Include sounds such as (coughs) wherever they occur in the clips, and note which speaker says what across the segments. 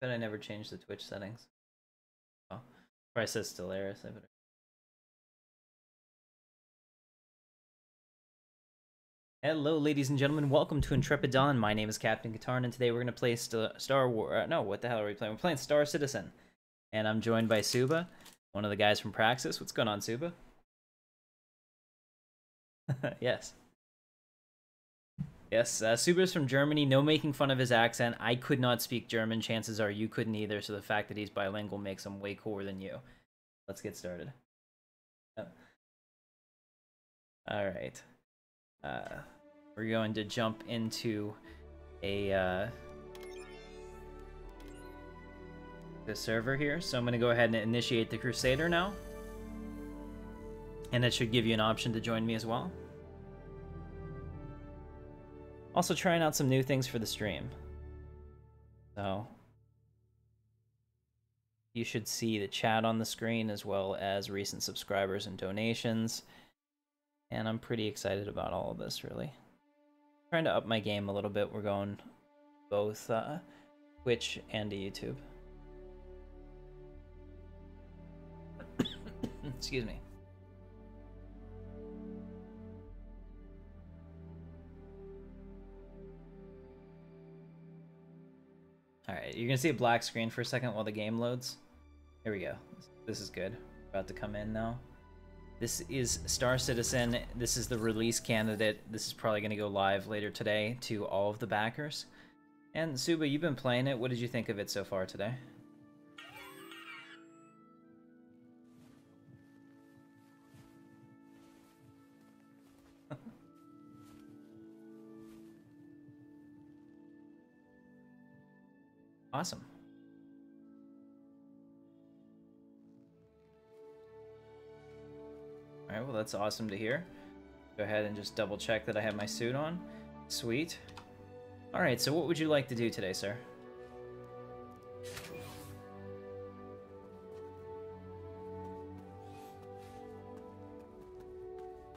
Speaker 1: Bet I never changed the Twitch settings. Oh, probably says Stellaris. I better. Hello, ladies and gentlemen. Welcome to Intrepid Dawn. My name is Captain Katarn, and today we're going to play St Star War. Uh, no, what the hell are we playing? We're playing Star Citizen. And I'm joined by Suba, one of the guys from Praxus. What's going on, Suba? (laughs) yes. Yes, uh, Suba's from Germany. No making fun of his accent. I could not speak German. Chances are you couldn't either, so the fact that he's bilingual makes him way cooler than you. Let's get started. Uh, all right. Uh, we're going to jump into a uh, the server here. So I'm going to go ahead and initiate the Crusader now. And that should give you an option to join me as well. Also trying out some new things for the stream. So you should see the chat on the screen as well as recent subscribers and donations. And I'm pretty excited about all of this, really. trying to up my game a little bit. We're going both uh, Twitch and YouTube. (coughs) Excuse me. Alright, you're gonna see a black screen for a second while the game loads. Here we go. This is good. About to come in now. This is Star Citizen. This is the release candidate. This is probably gonna go live later today to all of the backers. And Suba, you've been playing it. What did you think of it so far today? Awesome. Alright, well that's awesome to hear. Go ahead and just double check that I have my suit on. Sweet. Alright, so what would you like to do today, sir?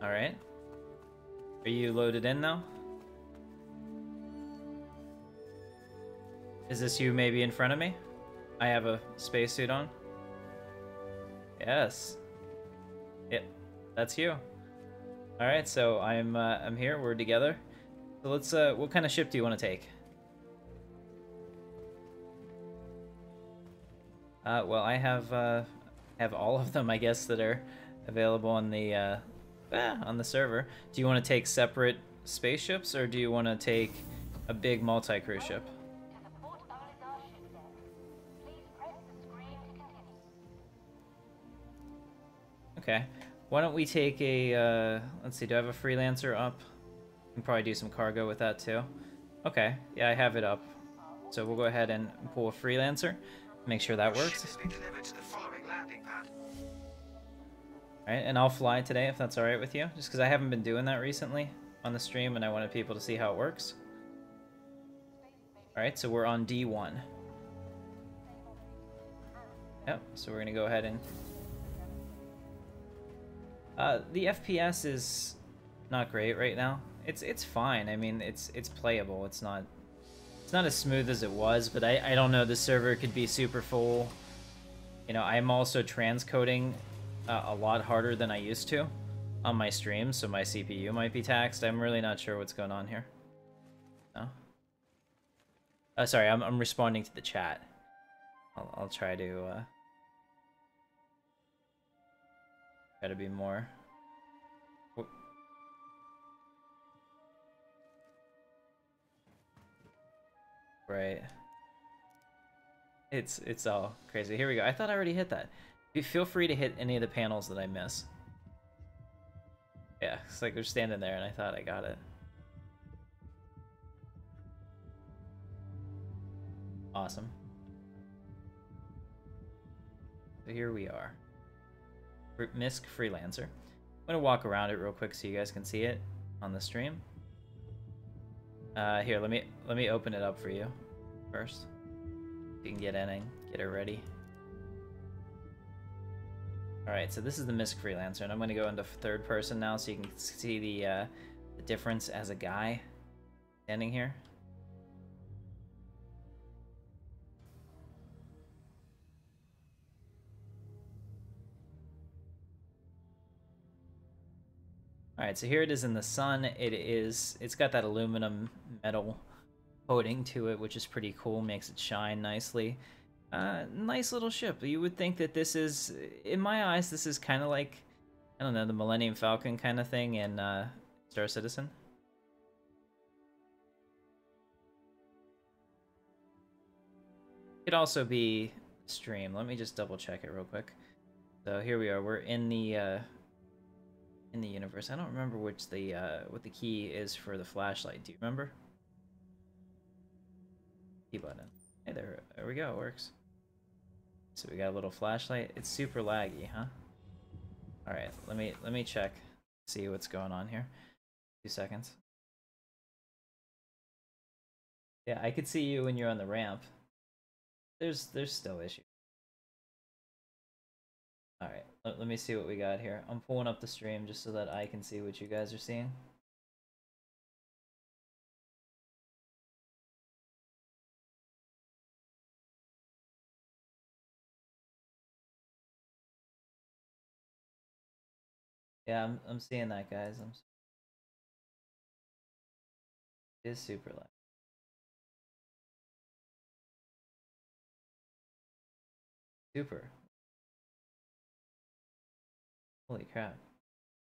Speaker 1: Alright. Are you loaded in now? Is this you maybe in front of me? I have a spacesuit on. Yes. Yep, that's you. All right, so I'm uh, I'm here. We're together. So let's. Uh, what kind of ship do you want to take? Uh, well, I have uh, have all of them, I guess, that are available on the uh, ah, on the server. Do you want to take separate spaceships, or do you want to take a big multi cruise ship? Okay. Why don't we take a, uh, let's see, do I have a freelancer up? I can probably do some cargo with that too. Okay, yeah, I have it up. So we'll go ahead and pull a freelancer, make sure that works. Alright, and I'll fly today if that's alright with you, just because I haven't been doing that recently on the stream and I wanted people to see how it works. Alright, so we're on D1. Yep, so we're going to go ahead and uh, the FPS is not great right now. It's it's fine. I mean, it's it's playable. It's not it's not as smooth as it was, but I I don't know. The server could be super full. You know, I'm also transcoding uh, a lot harder than I used to on my stream, so my CPU might be taxed. I'm really not sure what's going on here. No. Uh, sorry, I'm I'm responding to the chat. I'll I'll try to. Uh, Gotta be more. Right. It's it's all crazy. Here we go. I thought I already hit that. Feel free to hit any of the panels that I miss. Yeah, it's like they're standing there and I thought I got it. Awesome. So here we are. MISC Freelancer. I'm to walk around it real quick so you guys can see it on the stream. Uh, here, let me let me open it up for you first. You can get in and get it ready. Alright, so this is the MISC Freelancer, and I'm going to go into third person now so you can see the, uh, the difference as a guy standing here. Alright, so here it is in the sun. It is, it's got that aluminum metal coating to it, which is pretty cool, makes it shine nicely. Uh, nice little ship. You would think that this is, in my eyes, this is kind of like, I don't know, the Millennium Falcon kind of thing in uh, Star Citizen. Could also be stream. Let me just double check it real quick. So here we are. We're in the uh, in the universe. I don't remember which the uh, what the key is for the flashlight. Do you remember? Key button. Hey, there, there we go. It works. So we got a little flashlight. It's super laggy, huh? All right, let me let me check, see what's going on here. Two seconds. Yeah, I could see you when you're on the ramp. There's there's still issues. All right, let, let me see what we got here. I'm pulling up the stream just so that I can see what you guys are seeing. Yeah, I'm I'm seeing that, guys. I'm. It is super light. Super. Holy crap.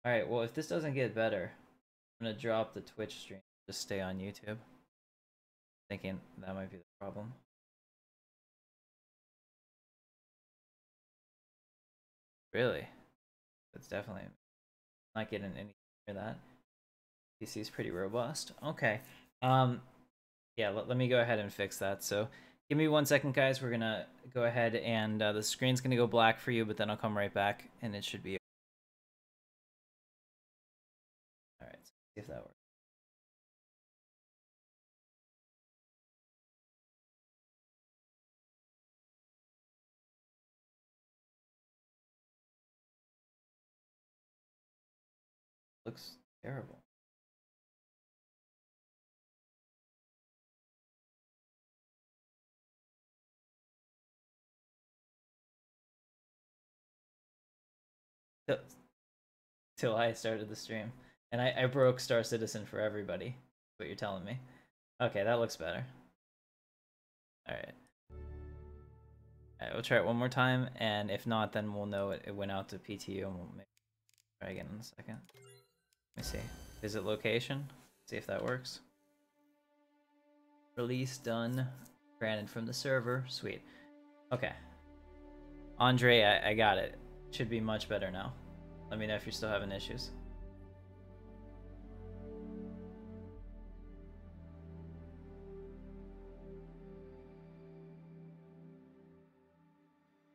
Speaker 1: Alright, well, if this doesn't get better, I'm gonna drop the Twitch stream. Just stay on YouTube. Thinking that might be the problem. Really? That's definitely not getting any near that. PC is pretty robust. Okay. Um, yeah, let, let me go ahead and fix that. So give me one second, guys. We're going to go ahead and uh, the screen's going to go black for you, but then I'll come right back and it should be. If that works. Looks terrible. Till, I started the stream. And I, I broke Star Citizen for everybody. What you're telling me. Okay, that looks better. Alright. Alright, we'll try it one more time, and if not, then we'll know it, it went out to PTU, and we'll make, try again in a second. Let me see. Visit location. See if that works. Release done. Granted from the server. Sweet. Okay. Andre, I, I got it. Should be much better now. Let me know if you're still having issues.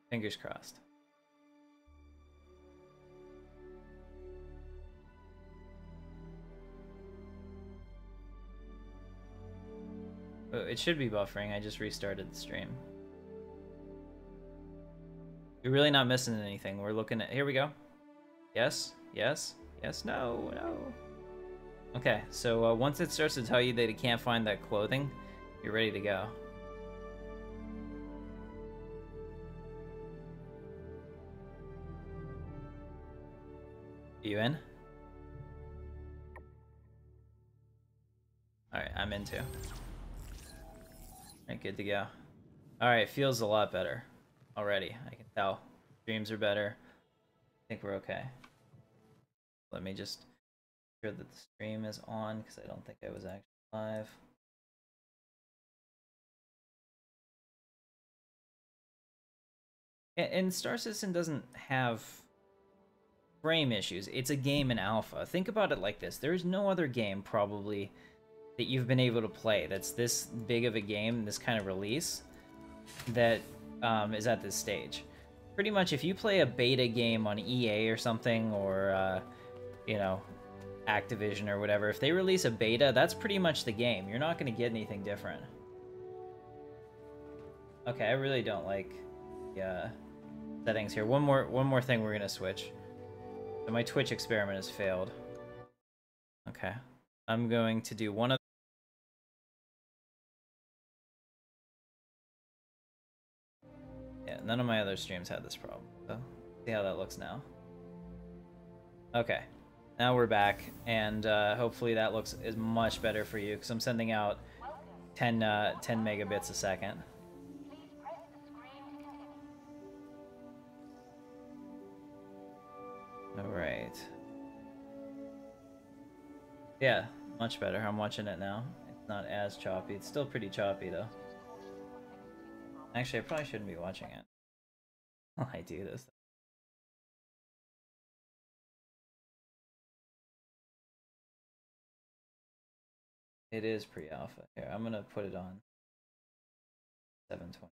Speaker 1: Fingers crossed. Oh, it should be buffering. I just restarted the stream. You're really not missing anything. We're looking at... Here we go. Yes. Yes. Yes. No. No. Okay, so uh, once it starts to tell you that it can't find that clothing, you're ready to go. You in? Alright, I'm in too. Alright, good to go. Alright, feels a lot better already. I can tell. Dreams are better. I think we're okay. Let me just make sure that the stream is on because I don't think I was actually live. And Star Citizen doesn't have frame issues. It's a game in alpha. Think about it like this. There's no other game probably that you've been able to play that's this big of a game, this kind of release, that um, is at this stage. Pretty much, if you play a beta game on EA or something, or uh, you know, Activision or whatever, if they release a beta, that's pretty much the game. You're not going to get anything different. Okay, I really don't like the uh, settings here. One more, one more thing we're gonna switch. So my Twitch experiment has failed. Okay, I'm going to do one of Yeah, none of my other streams had this problem. So, see how that looks now. Okay. Now we're back, and uh, hopefully that looks is much better for you, because I'm sending out 10, uh, 10 megabits a second. Alright. Yeah, much better. I'm watching it now. It's not as choppy. It's still pretty choppy, though. Actually, I probably shouldn't be watching it. (laughs) I do this. It is pre-alpha. Here, I'm gonna put it on 720.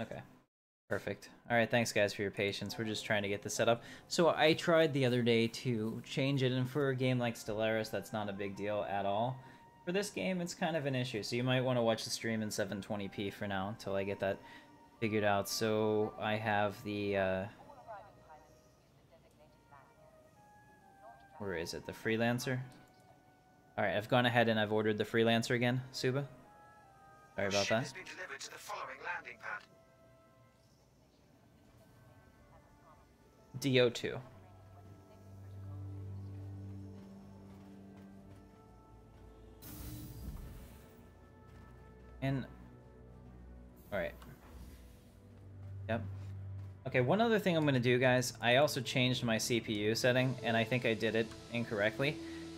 Speaker 1: Okay. Perfect. All right, thanks guys for your patience. We're just trying to get this set up. So I tried the other day to change it, and for a game like Stellaris, that's not a big deal at all. For this game, it's kind of an issue, so you might want to watch the stream in 720p for now until I get that figured out. So I have the... Uh... Where is it? The Freelancer? Alright, I've gone ahead and I've ordered the Freelancer again, Suba. Sorry about that. DO2. And... Alright. Yep. Okay, one other thing I'm going to do, guys. I also changed my CPU setting, and I think I did it incorrectly.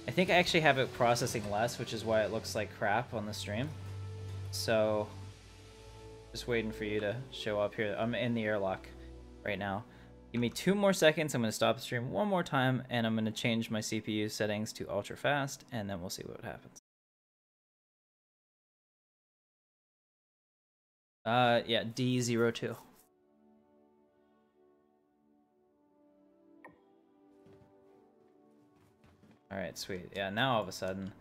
Speaker 1: I think I actually have it processing less, which is why it looks like crap on the stream. So, just waiting for you to show up here. I'm in the airlock right now. Give me two more seconds. I'm going to stop the stream one more time, and I'm going to change my CPU settings to ultra fast, and then we'll see what happens. Uh, yeah, D02. Alright, sweet. Yeah, now all of a sudden,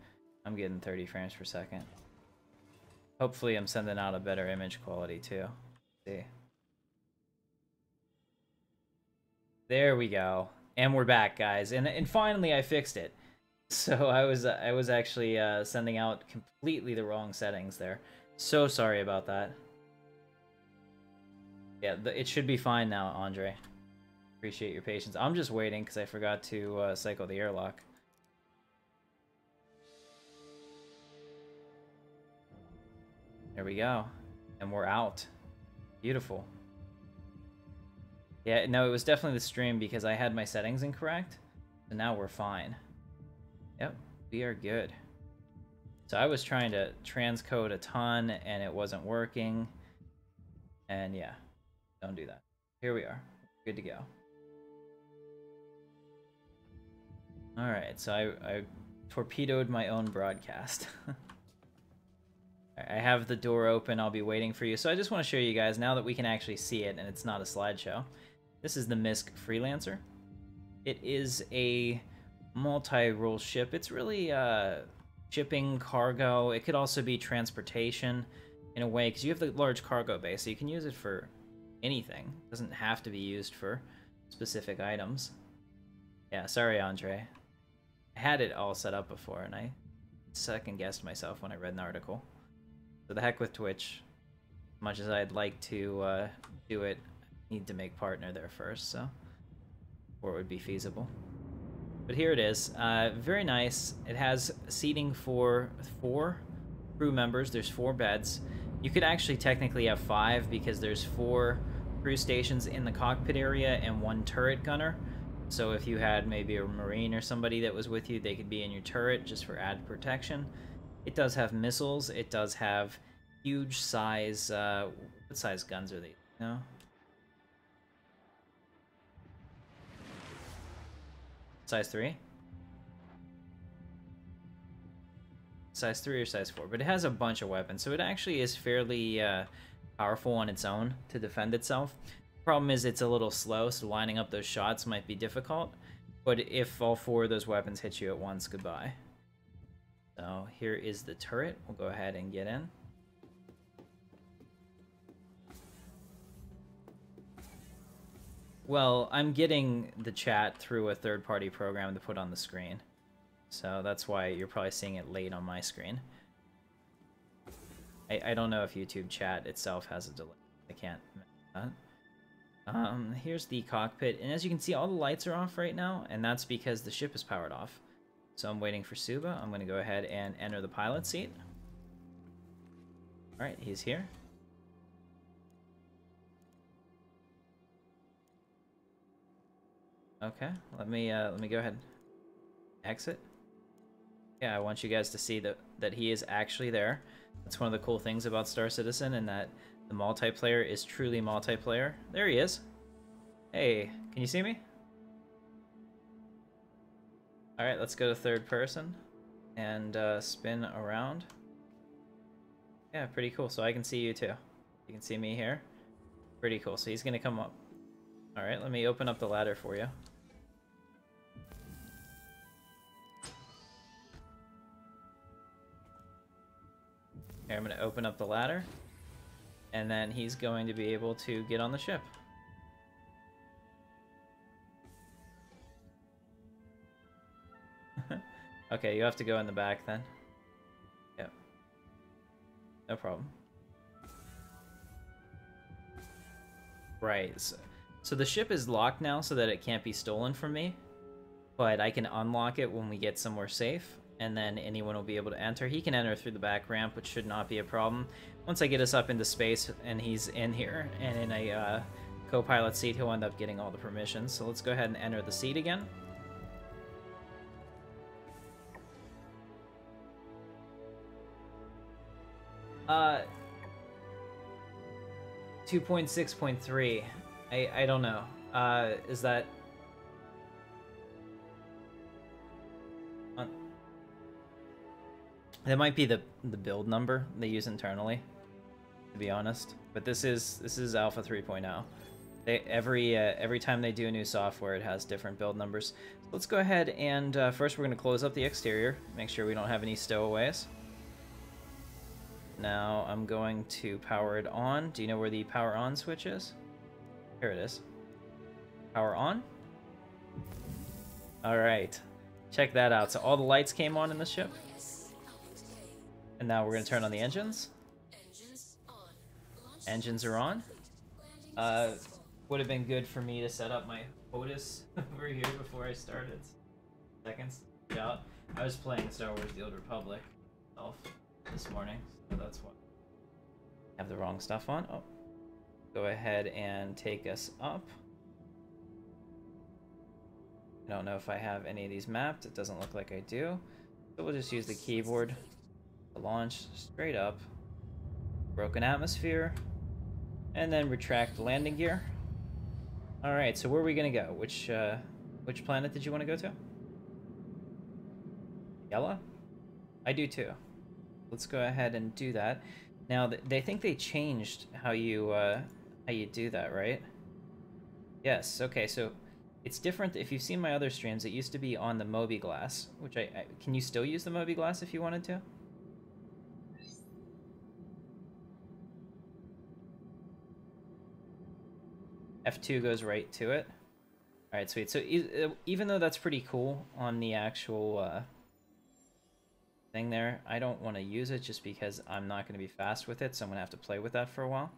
Speaker 1: I'm getting 30 frames per second. Hopefully I'm sending out a better image quality, too. Let's see. There we go. And we're back, guys. And and finally I fixed it. (laughs) So I was uh, I was actually uh, sending out completely the wrong settings there. So sorry about that. Yeah, the, it should be fine now, Andre. Appreciate your patience. I'm just waiting because I forgot to uh, cycle the airlock. There we go. And we're out. Beautiful. Yeah, no, it was definitely the stream because I had my settings incorrect. So now we're fine. Yep, we are good. So I was trying to transcode a ton and it wasn't working. And yeah, don't do that. Here we are. Good to go. Alright, so I, I torpedoed my own broadcast. (laughs) I have the door open. I'll be waiting for you. So I just want to show you guys now that we can actually see it and it's not a slideshow. This is the MISC Freelancer. It is a multi-role ship. It's really uh, shipping, cargo. It could also be transportation in a way because you have the large cargo bay, so you can use it for anything. It doesn't have to be used for specific items. Yeah, sorry, Andre. I had it all set up before, and I second-guessed myself when I read an article. So the heck with Twitch. Much as I'd like to uh, do it need to make partner there first, so or it would be feasible. But here it is. Uh, very nice. It has seating for four crew members. There's four beds. You could actually technically have five because there's four crew stations in the cockpit area and one turret gunner. So if you had maybe a marine or somebody that was with you, they could be in your turret just for added protection. It does have missiles. It does have huge size. Uh, what size guns are they? No. Size 3? Size 3 or size 4, but it has a bunch of weapons, so it actually is fairly uh, powerful on its own to defend itself. Problem is it's a little slow, so lining up those shots might be difficult, but if all four of those weapons hit you at once, goodbye. So here is the turret. We'll go ahead and get in. Well, I'm getting the chat through a third-party program to put on the screen. So that's why you're probably seeing it late on my screen. I, I don't know if YouTube chat itself has a delay. I can't that. Um, here's the cockpit, and as you can see, all the lights are off right now, and that's because the ship is powered off. So I'm waiting for Suba. I'm going to go ahead and enter the pilot seat. Alright, he's here. Okay, let me uh, let me go ahead. Exit. Yeah, I want you guys to see that that he is actually there. That's one of the cool things about Star Citizen, and that the multiplayer is truly multiplayer. There he is. Hey, can you see me? Alright, let's go to third person and uh, spin around. Yeah, pretty cool. So I can see you too. You can see me here. Pretty cool. So he's to come up. Alright, let me open up the ladder for you. I'm going to open up the ladder. And then he's going to be able to get on the ship. (laughs) okay, you have to go in the back then. Yep. No problem. Right, so, so the ship is locked now so that it can't be stolen from me. But I can unlock it when we get somewhere safe and then anyone will be able to enter. He can enter through the back ramp, which should not be a problem. Once I get us up into space and he's in here and in a uh, co-pilot seat, he'll end up getting all the permissions. So let's go ahead and enter the seat again. Uh, 2.6.3. I, I don't know. Uh, is that That might be the the build number they use internally, to be honest. But this is this is Alpha 3.0. They, every uh, every time they do a new software, it has different build numbers. So let's go ahead and uh, first we're going to close up the exterior, make sure we don't have any stowaways. Now I'm going to power it on. Do you know where the power on switch is? Here it is. Power on. All right, check that out. So all the lights came on in the ship. And now we're going to turn on the engines. Engines are on. Uh, would have been good for me to set up my HOTAS (laughs) over here before I started. Seconds. Yeah, I was playing Star Wars The Old Republic myself this morning, so that's why. I have the wrong stuff on. Oh. Go ahead and take us up. I don't know if I have any of these mapped. It doesn't look like I do. So we'll just use the keyboard launch straight up, broken atmosphere, and then retract landing gear. All right, so where are we gonna go? Which uh, which planet did you want to go to? Yela? I do too. Let's go ahead and do that. Now they think they changed how you uh, how you do that, right? Yes. Okay. So it's different. If you've seen my other streams, it used to be on the mobiGlas, which I, I can you still use the mobiGlas if you wanted to? F2 goes right to it. Alright, sweet. So e uh, even though that's pretty cool on the actual uh, thing there, I don't want to use it just because I'm not going to be fast with it, so I'm going to have to play with that for a while.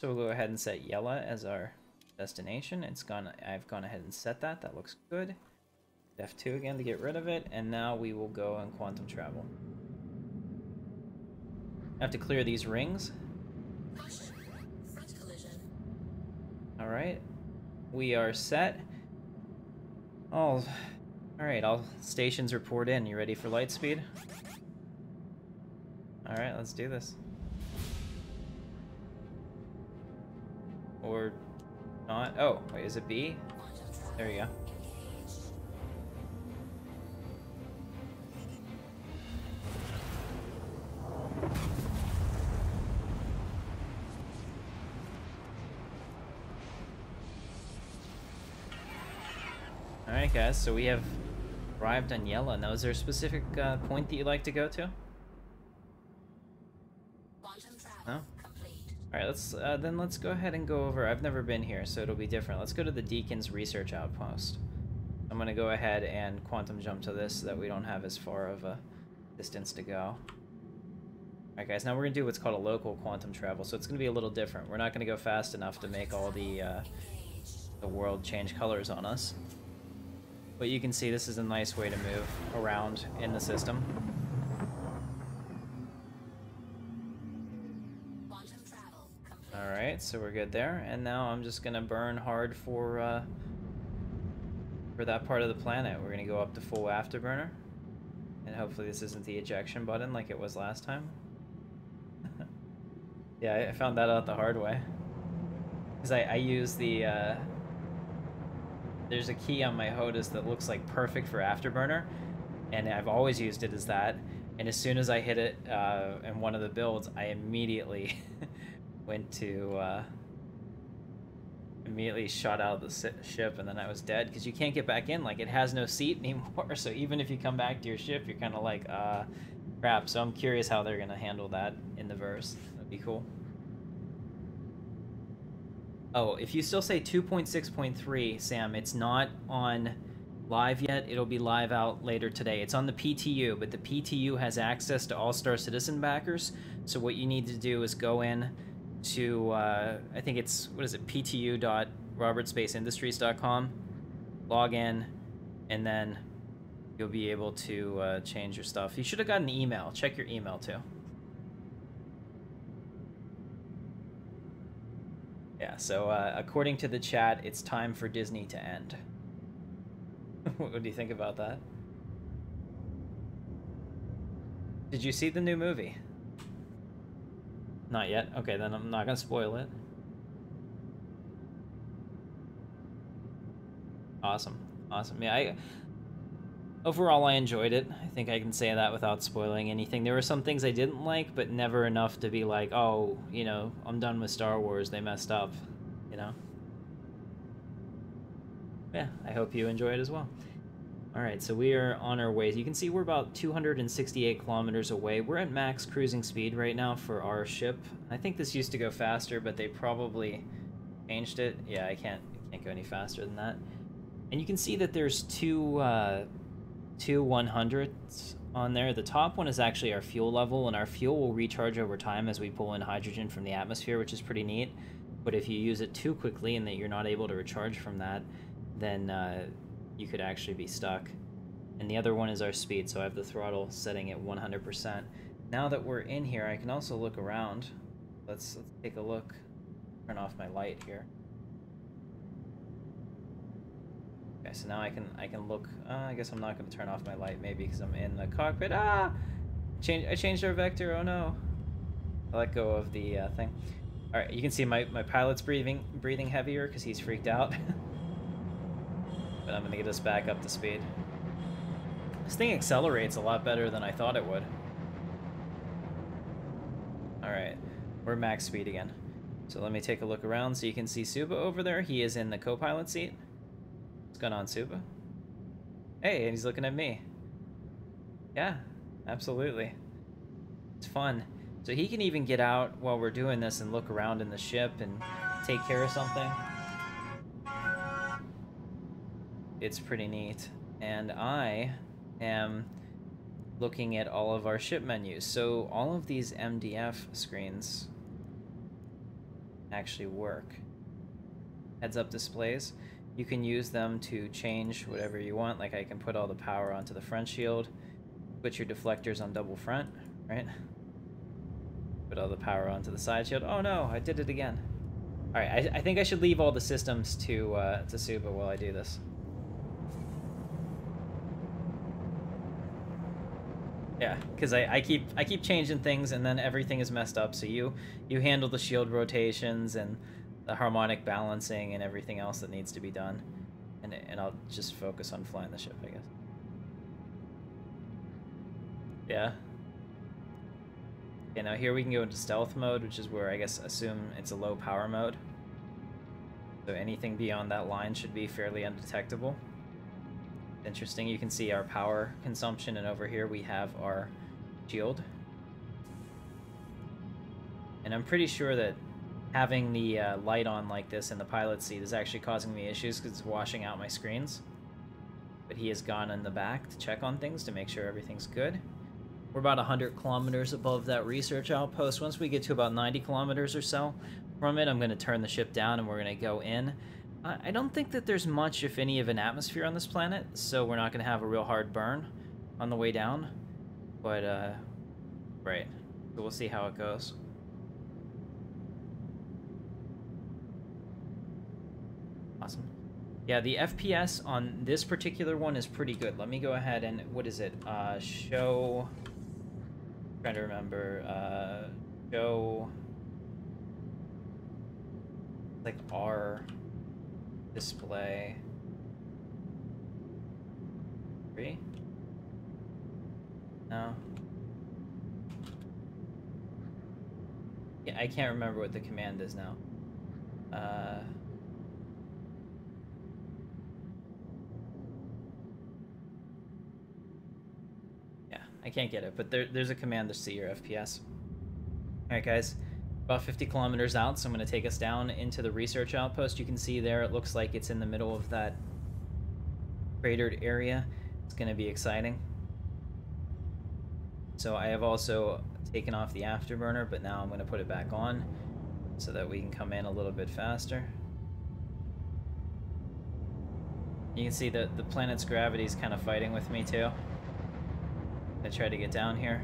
Speaker 1: So we'll go ahead and set Yela as our destination. It's gone. I've gone ahead and set that. That looks good. F2 again to get rid of it, and now we will go and quantum travel. I have to clear these rings. Alright. We are set. Oh, alright, all stations report in. You ready for light speed? Alright, let's do this. Or not. Oh, wait, is it B? There you go. Guys, so we have arrived on Yela. Now is there a specific uh, point that you'd like to go to? No? Alright, let's uh, then let's go ahead and go over. I've never been here, so it'll be different. Let's go to the Deakins Research Outpost. I'm gonna go ahead and quantum jump to this so that we don't have as far of a distance to go. Alright, guys, now we're going to do what's called a local quantum travel, so it's going to be a little different. We're not going to go fast enough to make all the, uh, the world change colors on us. But you can see this is a nice way to move around in the system. Alright, so we're good there. And now I'm just going to burn hard for, uh, for that part of the planet. We're going to go up to full afterburner. And hopefully this isn't the ejection button like it was last time. (laughs) yeah, I found that out the hard way. Because I, I use the... Uh, there's a key on my HOTAS that looks like perfect for Afterburner, and I've always used it as that. And as soon as I hit it uh, in one of the builds, I immediately (laughs) went to uh, immediately shot out of the ship, and then I was dead because you can't get back in. Like it has no seat (laughs) anymore. So even if you come back to your ship, you're kind of like, uh, crap. So I'm curious how they're gonna handle that in the verse. That'd be cool. Oh, if you still say 2.6.3, Sam, it's not on live yet. It'll be live out later today. It's on the PTU, but the PTU has access to All-Star Citizen backers. So what you need to do is go in to, uh, I think it's, what is it, ptu.robertsspaceindustries.com, log in, and then you'll be able to uh, change your stuff. You should have gotten an email. Check your email, too. Yeah, so uh, according to the chat, it's time for Disney to end. (laughs) what do you think about that? Did you see the new movie? Not yet? Okay, then I'm not gonna spoil it. Awesome. Awesome. Yeah, I overall I enjoyed it. I think I can say that without spoiling anything. There were some things I didn't like, but never enough to be like, oh, you know, I'm done with Star Wars. They messed up, you know. Yeah, I hope you enjoy it as well. All right, so we are on our way. You can see we're about 268 kilometers away. We're at max cruising speed right now for our ship. I think this used to go faster, but they probably changed it. Yeah, I can't I can't go any faster than that. And you can see that there's two uh, two 100s on there. The top one is actually our fuel level, and our fuel will recharge over time as we pull in hydrogen from the atmosphere, which is pretty neat. But if you use it too quickly and that you're not able to recharge from that, then uh, you could actually be stuck. And the other one is our speed, so I have the throttle setting at 100%. Now that we're in here, I can also look around. Let's, let's take a look. Turn off my light here. Okay, so now I can I can look. Uh, I guess I'm not going to turn off my light, maybe because I'm in the cockpit. Ah, change. I changed our vector. Oh no. I let go of the uh, thing. All right, you can see my my pilot's breathing breathing heavier because he's freaked out. (laughs) but I'm gonna get us back up to speed. This thing accelerates a lot better than I thought it would. All right, we're max speed again. So let me take a look around so you can see Suba over there. He is in the co-pilot seat going on, Suba? Hey, and he's looking at me. Yeah, absolutely. It's fun. So he can even get out while we're doing this and look around in the ship and take care of something. It's pretty neat. And I am looking at all of our ship menus. So all of these MDF screens actually work. Heads up displays. You can use them to change whatever you want, like I can put all the power onto the front shield, put your deflectors on double front, right? Put all the power onto the side shield. Oh no, I did it again. Alright, I, I think I should leave all the systems to, uh, to Suba while I do this. Yeah, because I, I keep I keep changing things and then everything is messed up. So you you handle the shield rotations and the harmonic balancing and everything else that needs to be done. And, and I'll just focus on flying the ship, I guess. Yeah. Okay, now here we can go into stealth mode, which is where I guess assume it's a low power mode. So anything beyond that line should be fairly undetectable. Interesting, you can see our power consumption, and over here we have our shield. And I'm pretty sure that having the uh, light on like this in the pilot seat is actually causing me issues because it's washing out my screens. But he has gone in the back to check on things to make sure everything's good. We're about 100 kilometers above that research outpost. Once we get to about 90 kilometers or so from it, I'm going to turn the ship down and we're going to go in. I don't think that there's much, if any, of an atmosphere on this planet, so we're not going to have a real hard burn on the way down. But, uh, right. We'll see how it goes. Awesome. Yeah, the FPS on this particular one is pretty good. Let me go ahead and, what is it? Uh, show, I'm trying to remember, uh, show, like R display. Three? No. Yeah, I can't remember what the command is now. Uh... Yeah, I can't get it, but there, there's a command to see your FPS. Alright guys, about 50 kilometers out, so I'm going to take us down into the research outpost. You can see there, it looks like it's in the middle of that cratered area. It's going to be exciting. So I have also taken off the afterburner, but now I'm going to put it back on so that we can come in a little bit faster. You can see that the planet's gravity is kind of fighting with me too. I try to get down here.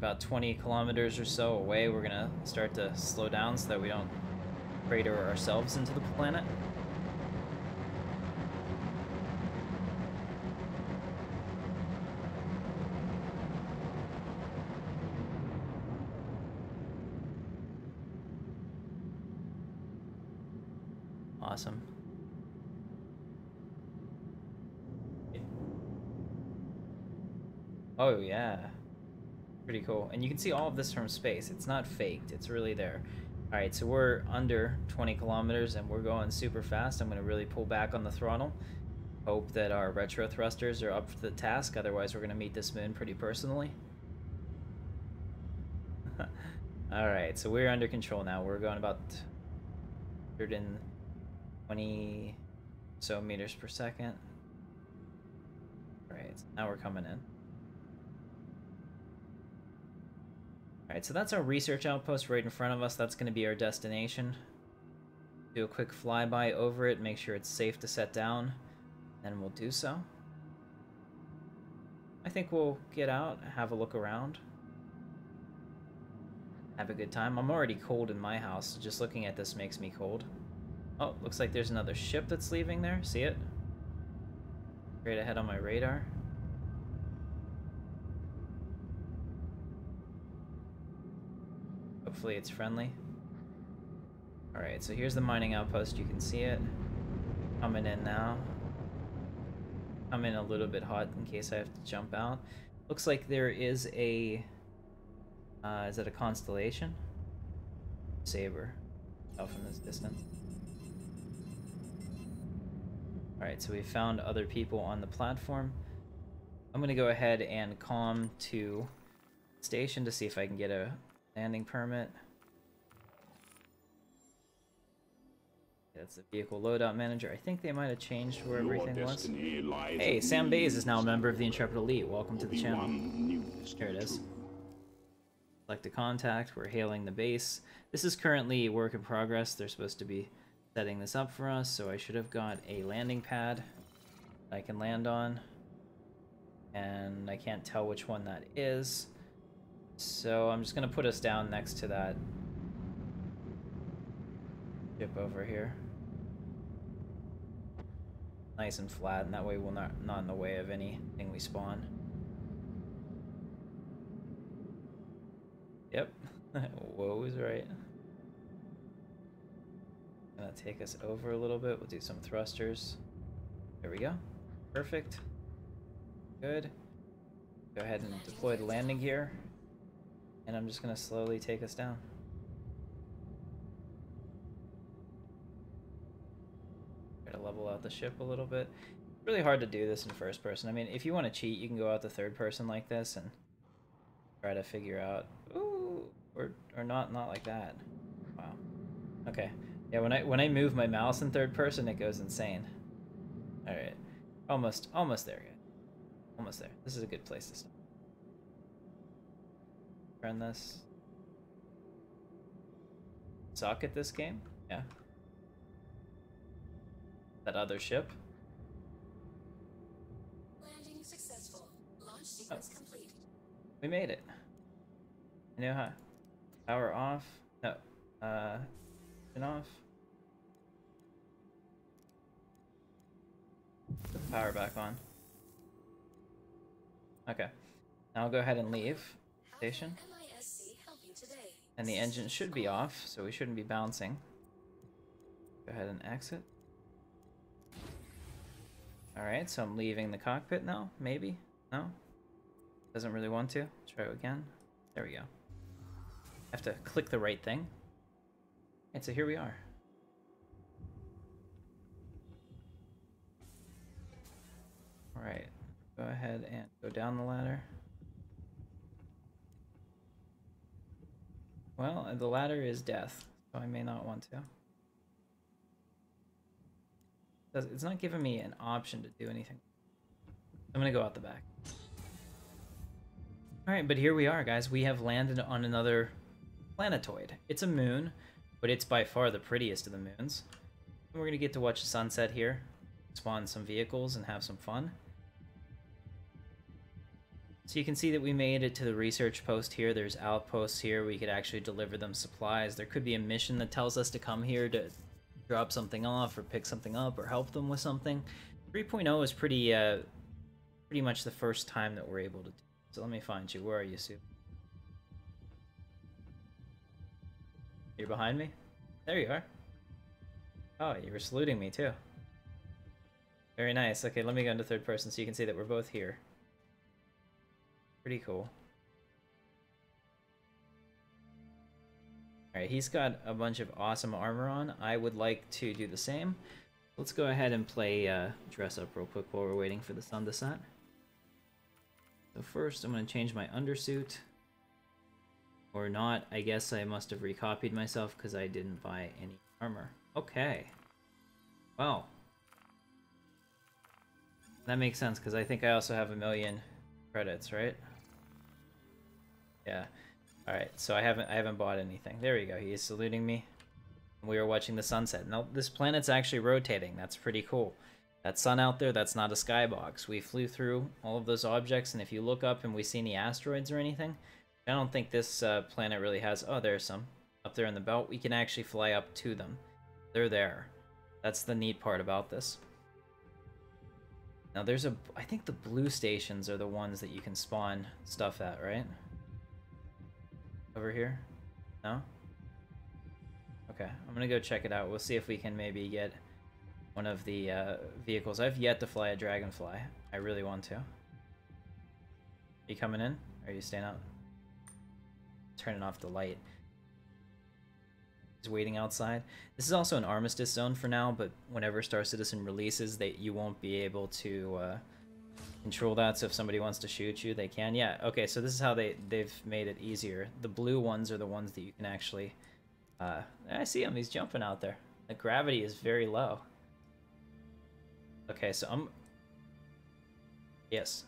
Speaker 1: about 20 kilometers or so away, we're gonna start to slow down so that we don't crater ourselves into the planet. Awesome. Oh yeah. Pretty cool. And you can see all of this from space. It's not faked. It's really there. Alright, so we're under 20 kilometers and we're going super fast. I'm going to really pull back on the throttle. Hope that our retro thrusters are up to the task. Otherwise, we're going to meet this moon pretty personally. (laughs) Alright, so we're under control now. We're going about 120 so meters per second. Alright, now we're coming in. Alright, so that's our research outpost right in front of us. That's going to be our destination. Do a quick flyby over it, make sure it's safe to set down, and we'll do so. I think we'll get out, have a look around. Have a good time. I'm already cold in my house. Just looking at this makes me cold. Oh, looks like there's another ship that's leaving there. See it? Right ahead on my radar. Hopefully it's friendly. Alright, so here's the mining outpost. You can see it. Coming in now. I'm in a little bit hot in case I have to jump out. Looks like there is a... Uh, is it a constellation? Sabre. Off in this distance. Alright, so we found other people on the platform. I'm gonna go ahead and calm to station to see if I can get a Landing permit. That's the vehicle loadout manager. I think they might have changed where Your everything was. Hey, Sam Bays is now a member of the Intrepid Elite. Welcome to the channel. Here it is. Select a contact. We're hailing the base. This is currently work in progress. They're supposed to be setting this up for us, so I should have got a landing pad I can land on. And I can't tell which one that is. So I'm just gonna put us down next to that ship over here. Nice and flat, and that way we're not, not in the way of anything we spawn. Yep, (laughs) Whoa is right. Gonna take us over a little bit, we'll do some thrusters. There we go. Perfect. Good. Go ahead and deploy the landing gear. And I'm just going to slowly take us down. Try to level out the ship a little bit. Really hard to do this in first person. I mean, if you want to cheat, you can go out to third person like this and try to figure out... Ooh, or, or not, not like that. Wow. Okay. Yeah, when I when I move my mouse in third person, it goes insane. Alright. Almost, almost there, guys. Almost there. This is a good place to stop. Run this. Suck at this game? Yeah. That other ship?
Speaker 2: Landing successful. Launch sequence complete.
Speaker 1: We made it. I know how. Power off. No. Uh, turn off. Put the power back on. Okay. Now I'll go ahead and leave station. And the engine should be off, so we shouldn't be bouncing. Go ahead and exit. Alright, so I'm leaving the cockpit now, maybe? No? Doesn't really want to. Try it again. There we go. Have to click the right thing. And so here we are. Alright, go ahead and go down the ladder. Well, uh, the ladder is death, so I may not want to. It's not giving me an option to do anything. I'm gonna go out the back. Alright, but here we are, guys. We have landed on another planetoid. It's a moon, but it's by far the prettiest of the moons. And we're gonna get to watch the sunset here, spawn some vehicles, and have some fun. So you can see that we made it to the research post here. There's outposts here. We could actually deliver them supplies. There could be a mission that tells us to come here to drop something off or pick something up or help them with something. 3.0 is pretty uh, pretty much the first time that we're able to do. So let me find you. Where are you, Sue? You're behind me? There you are. Oh, you were saluting me too. Very nice. Okay, let me go into third person so you can see that we're both here. Pretty cool. Alright, he's got a bunch of awesome armor on. I would like to do the same. Let's go ahead and play uh, dress up real quick while we're waiting for the sun to set. So first, I'm going to change my undersuit. Or not, I guess I must have recopied myself because I didn't buy any armor. Okay. Well. That makes sense because I think I also have a million credits, right? Yeah. All right. So I haven't I haven't bought anything. There we go. He is saluting me. We are watching the sunset. Now this planet's actually rotating. That's pretty cool. That sun out there, that's not a skybox. We flew through all of those objects, and if you look up and we see any asteroids or anything, I don't think this uh, planet really has. Oh, there's some up there in the belt. We can actually fly up to them. They're there. That's the neat part about this. Now there's a, I think the blue stations are the ones that you can spawn stuff at, right? Over here? No? Okay, I'm gonna go check it out. We'll see if we can maybe get one of the uh, vehicles. I've yet to fly a Dragonfly. I really want to. You coming in? Or are you staying out? Turning off the light. He's waiting outside. This is also an armistice zone for now, but whenever Star Citizen releases, that you won't be able to uh, control that. So if somebody wants to shoot you, they can. Yeah. Okay. So this is how they they've made it easier. The blue ones are the ones that you can actually. Uh, I see him. He's jumping out there. The gravity is very low. Okay. So I'm. Yes.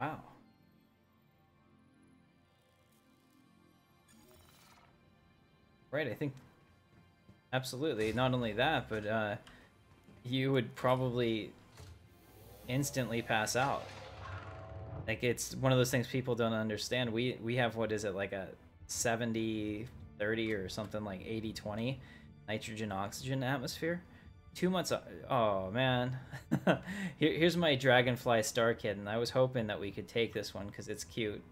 Speaker 1: Wow. Right, I think absolutely. Not only that, but uh, you would probably instantly pass out. Like it's one of those things people don't understand. We we have what is it like a 70 30 or something like 80 20 nitrogen oxygen atmosphere. Too months. oh man. (laughs) Here, here's my dragonfly star and I was hoping that we could take this one cuz it's cute.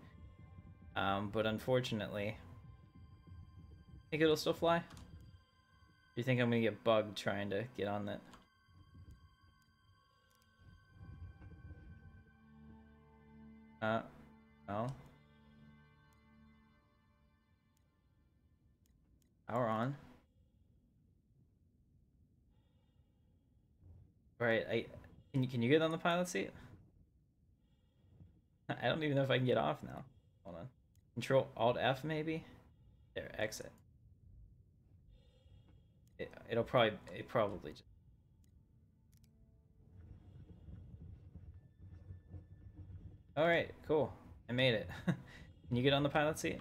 Speaker 1: Um, but unfortunately think it'll still fly? Do you think I'm gonna get bugged trying to get on that? Uh, no. Power on. Alright, I can you can you get on the pilot seat? I don't even know if I can get off now. Hold on. Control Alt F maybe? There, exit. It, it'll probably it probably just All right, cool. I made it. (laughs) can you get on the pilot seat?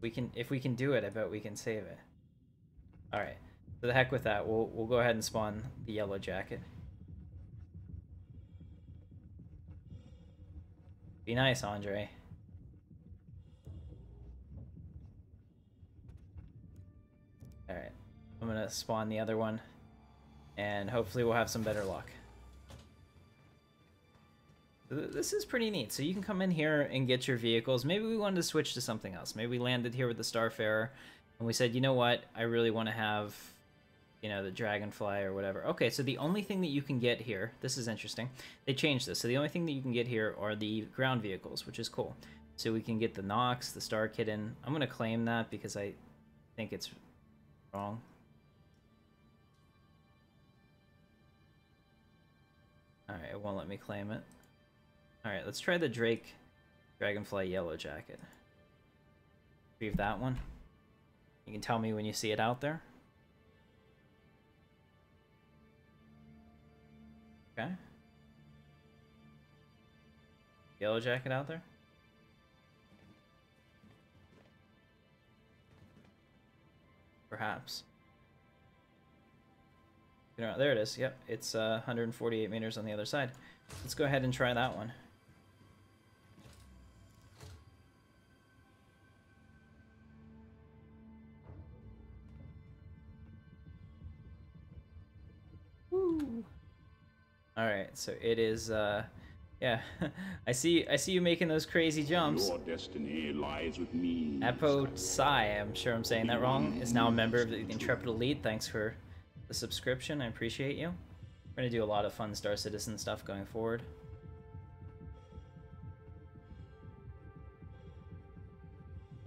Speaker 1: We can, if we can do it, I bet we can save it. All right. The heck with that. We'll we'll go ahead and spawn the yellow jacket. Be nice, Andre. All right. I'm gonna spawn the other one, and hopefully we'll have some better luck. This is pretty neat. So you can come in here and get your vehicles. Maybe we wanted to switch to something else. Maybe we landed here with the Starfarer, and we said, you know what, I really want to have, you know, the Dragonfly or whatever. Okay, so the only thing that you can get here, this is interesting. They changed this. So the only thing that you can get here are the ground vehicles, which is cool. So we can get the Nox, the Star Kitten. I'm going to claim that because I think it's wrong. Alright, it won't let me claim it. Alright, let's try the Drake Dragonfly Yellow Jacket. Retrieve that one. You can tell me when you see it out there. Okay. Yellow Jacket out there? Perhaps. There it is. Yep, it's uh, 148 meters on the other side. Let's go ahead and try that one. All right, so it is. Uh, yeah, (laughs) I see. I see you making those crazy jumps.
Speaker 3: Your destiny lies with me.
Speaker 1: Apo Sai, I'm sure I'm saying that wrong, is now a member of the Intrepid Elite. Thanks for the subscription. I appreciate you. We're gonna do a lot of fun Star Citizen stuff going forward.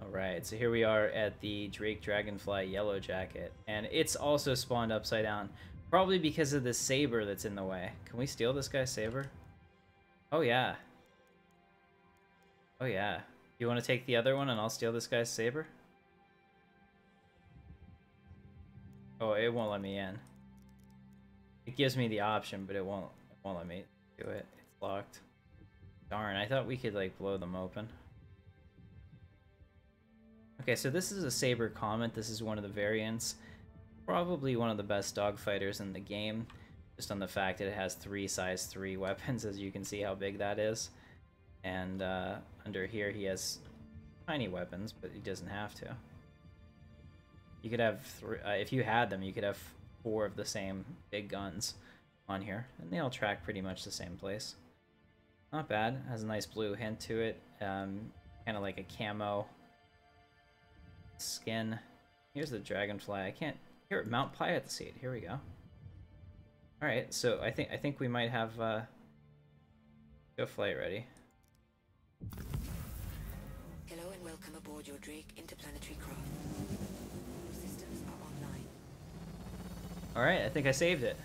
Speaker 1: Alright, so here we are at the Drake Dragonfly Yellow Jacket, and it's also spawned upside down. Probably because of the Sabre that's in the way. Can we steal this guy's Sabre? Oh, yeah. Oh, yeah. You want to take the other one and I'll steal this guy's Sabre? Oh, it won't let me in. It gives me the option, but it won't, it won't let me do it. It's locked. Darn, I thought we could, like, blow them open. Okay, so this is a Sabre Comet. This is one of the variants probably one of the best dogfighters in the game, just on the fact that it has three size 3 (laughs) weapons, as you can see how big that is. And uh, under here he has tiny weapons, but he doesn't have to. You could have, three, uh, if you had them, you could have four of the same big guns on here, and they all track pretty much the same place. Not bad, has a nice blue hint to it, um, kind of like a camo skin. Here's the dragonfly. I can't here, at Mount Pilot Seat. Here we go. All right, so I think I think we might have uh, go flight ready.
Speaker 2: Hello and welcome aboard your Drake interplanetary craft. Systems are online.
Speaker 1: All right, I think I saved it.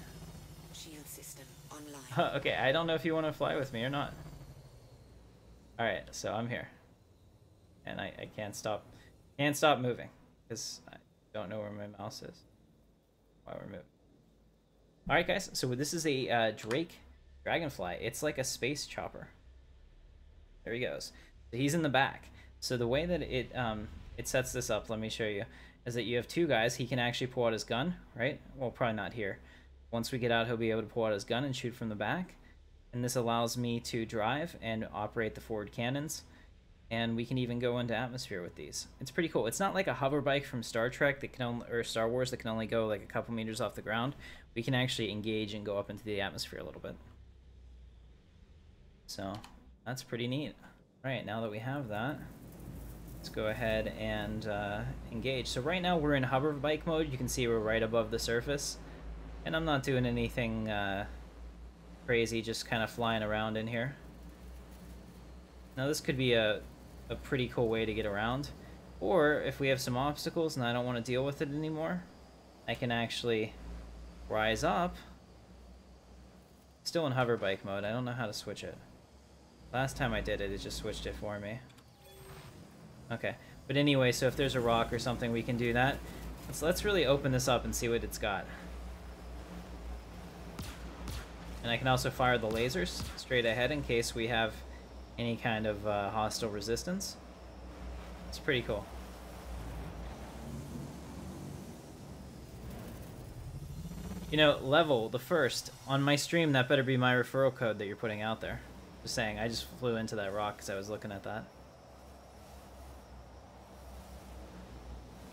Speaker 2: Shield system online. (laughs)
Speaker 1: okay, I don't know if you want to fly with me or not. All right, so I'm here, and I, I can't stop can't stop moving because I don't know where my mouse is we're moving. All right, guys. So this is a uh, Drake Dragonfly. It's like a space chopper. There he goes. He's in the back. So the way that it um, it sets this up, let me show you, is that you have two guys. He can actually pull out his gun, right? Well, probably not here. Once we get out, he'll be able to pull out his gun and shoot from the back. And this allows me to drive and operate the forward cannons and we can even go into atmosphere with these. It's pretty cool. It's not like a hover bike from Star Trek that can only, or Star Wars that can only go like a couple meters off the ground. We can actually engage and go up into the atmosphere a little bit. So that's pretty neat. All right, now that we have that, let's go ahead and uh, engage. So right now we're in hover bike mode. You can see we're right above the surface, and I'm not doing anything uh, crazy, just kind of flying around in here. Now this could be a a pretty cool way to get around. Or if we have some obstacles and I don't want to deal with it anymore, I can actually rise up. Still in hover bike mode. I don't know how to switch it. Last time I did it, it just switched it for me. Okay. But anyway, so if there's a rock or something, we can do that. Let's, let's really open this up and see what it's got. And I can also fire the lasers straight ahead in case we have any kind of uh, hostile resistance. It's pretty cool. You know, level, the first, on my stream, that better be my referral code that you're putting out there. Just saying, I just flew into that rock because I was looking at that.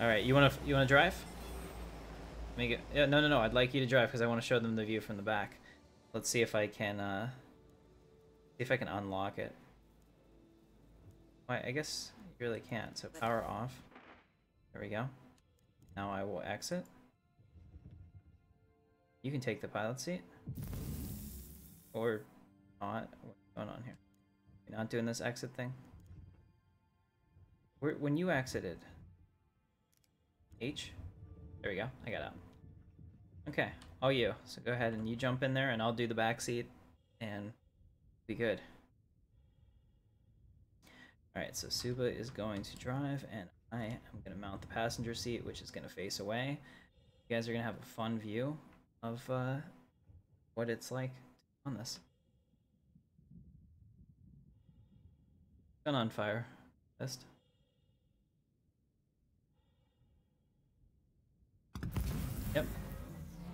Speaker 1: Alright, you wanna you wanna drive? Make it yeah, no no no, I'd like you to drive because I want to show them the view from the back. Let's see if I can uh see if I can unlock it. Why I guess you really can't, so power off. There we go. Now I will exit. You can take the pilot seat. Or not. What's going on here? You're not doing this exit thing? Where, when you exited... H? There we go. I got out. Okay. All you. So go ahead and you jump in there and I'll do the back seat and be good. Alright, so Suba is going to drive and I am going to mount the passenger seat, which is going to face away. You guys are going to have a fun view of uh, what it's like on this. Gun on fire. Test. Yep.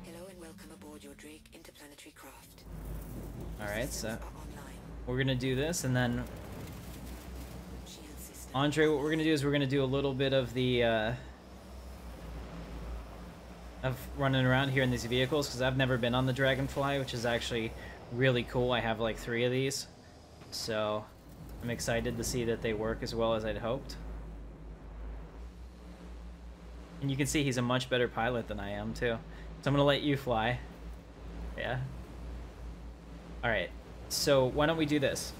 Speaker 2: Hello and welcome aboard your Drake interplanetary craft.
Speaker 1: Alright, so
Speaker 2: Systems are online.
Speaker 1: we're gonna do this and then. Andre, what we're gonna do is we're gonna do a little bit of the uh, of running around here in these vehicles because I've never been on the Dragonfly, which is actually really cool. I have like three of these, so I'm excited to see that they work as well as I'd hoped. And you can see he's a much better pilot than I am too. So I'm gonna let you fly. Yeah. All right. So why don't we do this?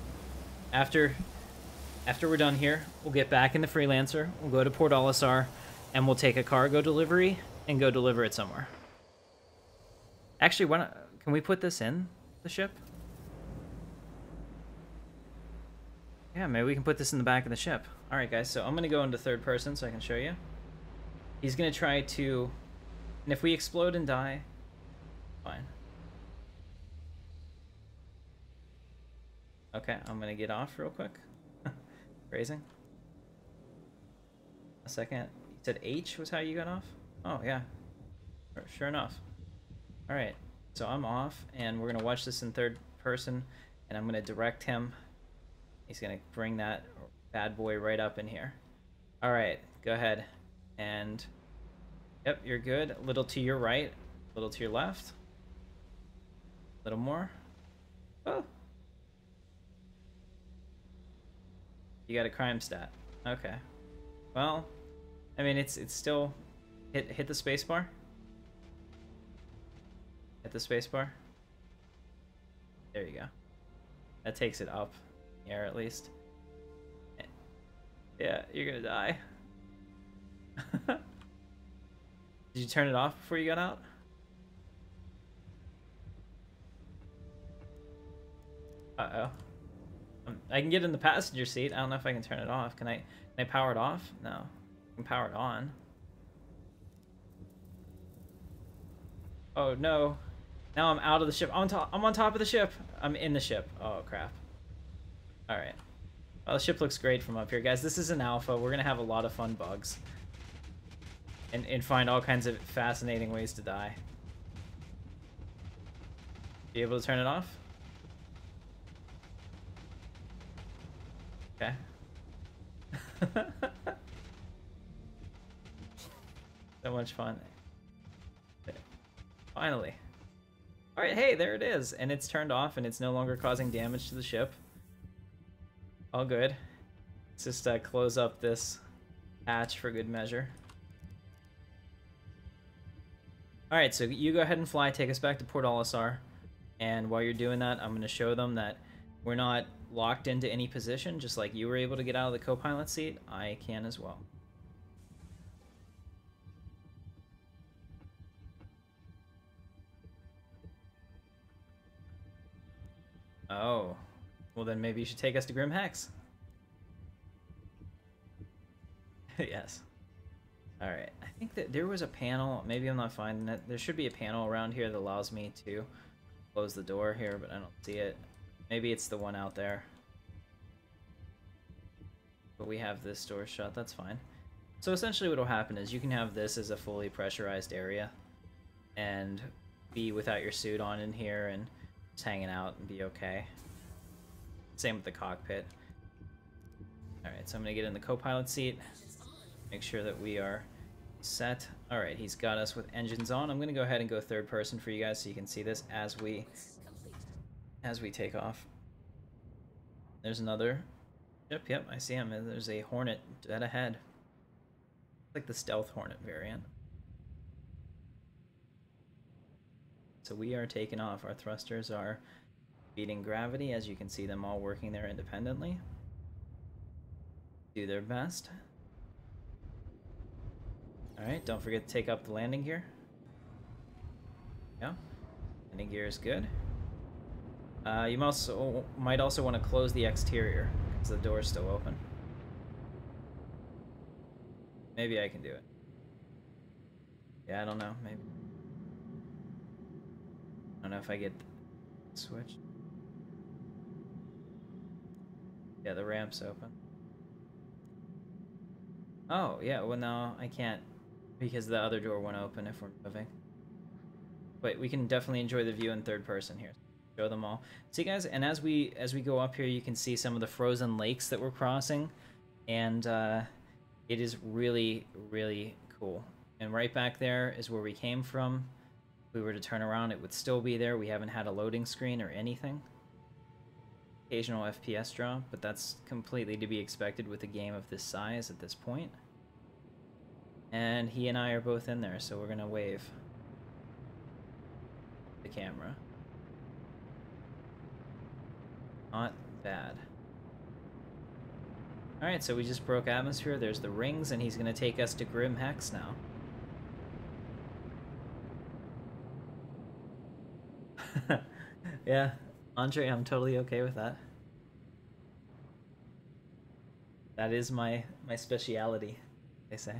Speaker 1: After after we're done here, we'll get back in the Freelancer, we'll go to Port Olisar, and we'll take a cargo delivery and go deliver it somewhere. Actually, why not, can we put this in the ship? Yeah, maybe we can put this in the back of the ship. Alright guys, so I'm going to go into third person so I can show you. He's going to try to... And if we explode and die, fine. Okay, I'm going to get off real quick. Phrasing. A second. You said H was how you got off? Oh, yeah. Sure- Sure enough. Alright, so I'm off, and we're going to watch this in third person, and I'm going to direct him. He's going to bring that bad boy right up in here. Alright, go ahead. And, yep, you're good. A little to your right, a little to your left. A little more. Oh. You got a crime stat. Okay. Well, I mean, it's it's still hit hit the space bar. Hit the space bar. There you go. That takes it up in air at least. Eh, Yeah, you're gonna die. (laughs) Did you turn it off before you got out? Uh oh. I can get in the passenger seat. I don't know if I can turn it off. Can I? Can I power it off? No. I can power it on. Oh no! Now I'm out of the ship. I'm on top. I'm on top of the ship. I'm in the ship. Oh crap! All right. Well, the ship looks great from up here, guys. This is an alpha. We're gonna have a lot of fun bugs, and and find all kinds of fascinating ways to die. Be able to turn it off? Okay. (laughs) so much fun. Finally. Alright, hey, there it is. And it's turned off and it's no longer causing damage to the ship. All good. Let's just uh, close up this hatch for good measure. Alright, so you go ahead and fly, take us back to Port Olisar. And while you're doing that, I'm going to show them that we're not locked into any position, just like you were able to get out of the co-pilot seat, I can as well. Oh. Well then maybe you should take us to Grim Hex. (laughs) yes. Alright, I think that there was a panel, maybe I'm not finding it. There should be a panel around here that allows me to close the door here, but I don't see it. Maybe it's the one out there. But we have this door shut, that's fine. So essentially what will happen is you can have this as a fully pressurized area and be without your suit on in here and just hanging out and be okay. Same with the cockpit. Alright, so I'm to get in the co-pilot seat. Make sure that we are set. Alright, he's got us with engines on. I'm going to go ahead and go third person for you guys so you can see this as we as we take off. There's another Yep, yep, I see him. There's a Hornet dead ahead. Like the Stealth Hornet variant. So we are taking off. Our thrusters are beating gravity, as you can see them all working there independently. Do their best. Alright, don't forget to take up the landing gear. Yeah, landing gear is good. Uh, you might also want to close the exterior, because the door is still open. Maybe I can do it. Yeah, I don't know, maybe. I don't know if I get switch. Yeah, the ramp's open. Oh, yeah, well no, I can't because the other door won't open if we're moving. But we can definitely enjoy the view in third person here. Show them all. See guys, and as we as we go up here you can see some of the frozen lakes that we're crossing. And uh, it is really, really cool. And right back there is where we came from. If we were to turn around, it would still be there. We haven't had a loading screen or anything. Occasional FPS drop, but that's completely to be expected with a game of this size at this point. And he and I are both in there, so we're gonna wave the camera. Not bad. Alright, so we just broke atmosphere. There's the rings, and he's gonna take us to Grim Hex now. (laughs) yeah, Andre, I'm totally okay with that. That is my my speciality, they say.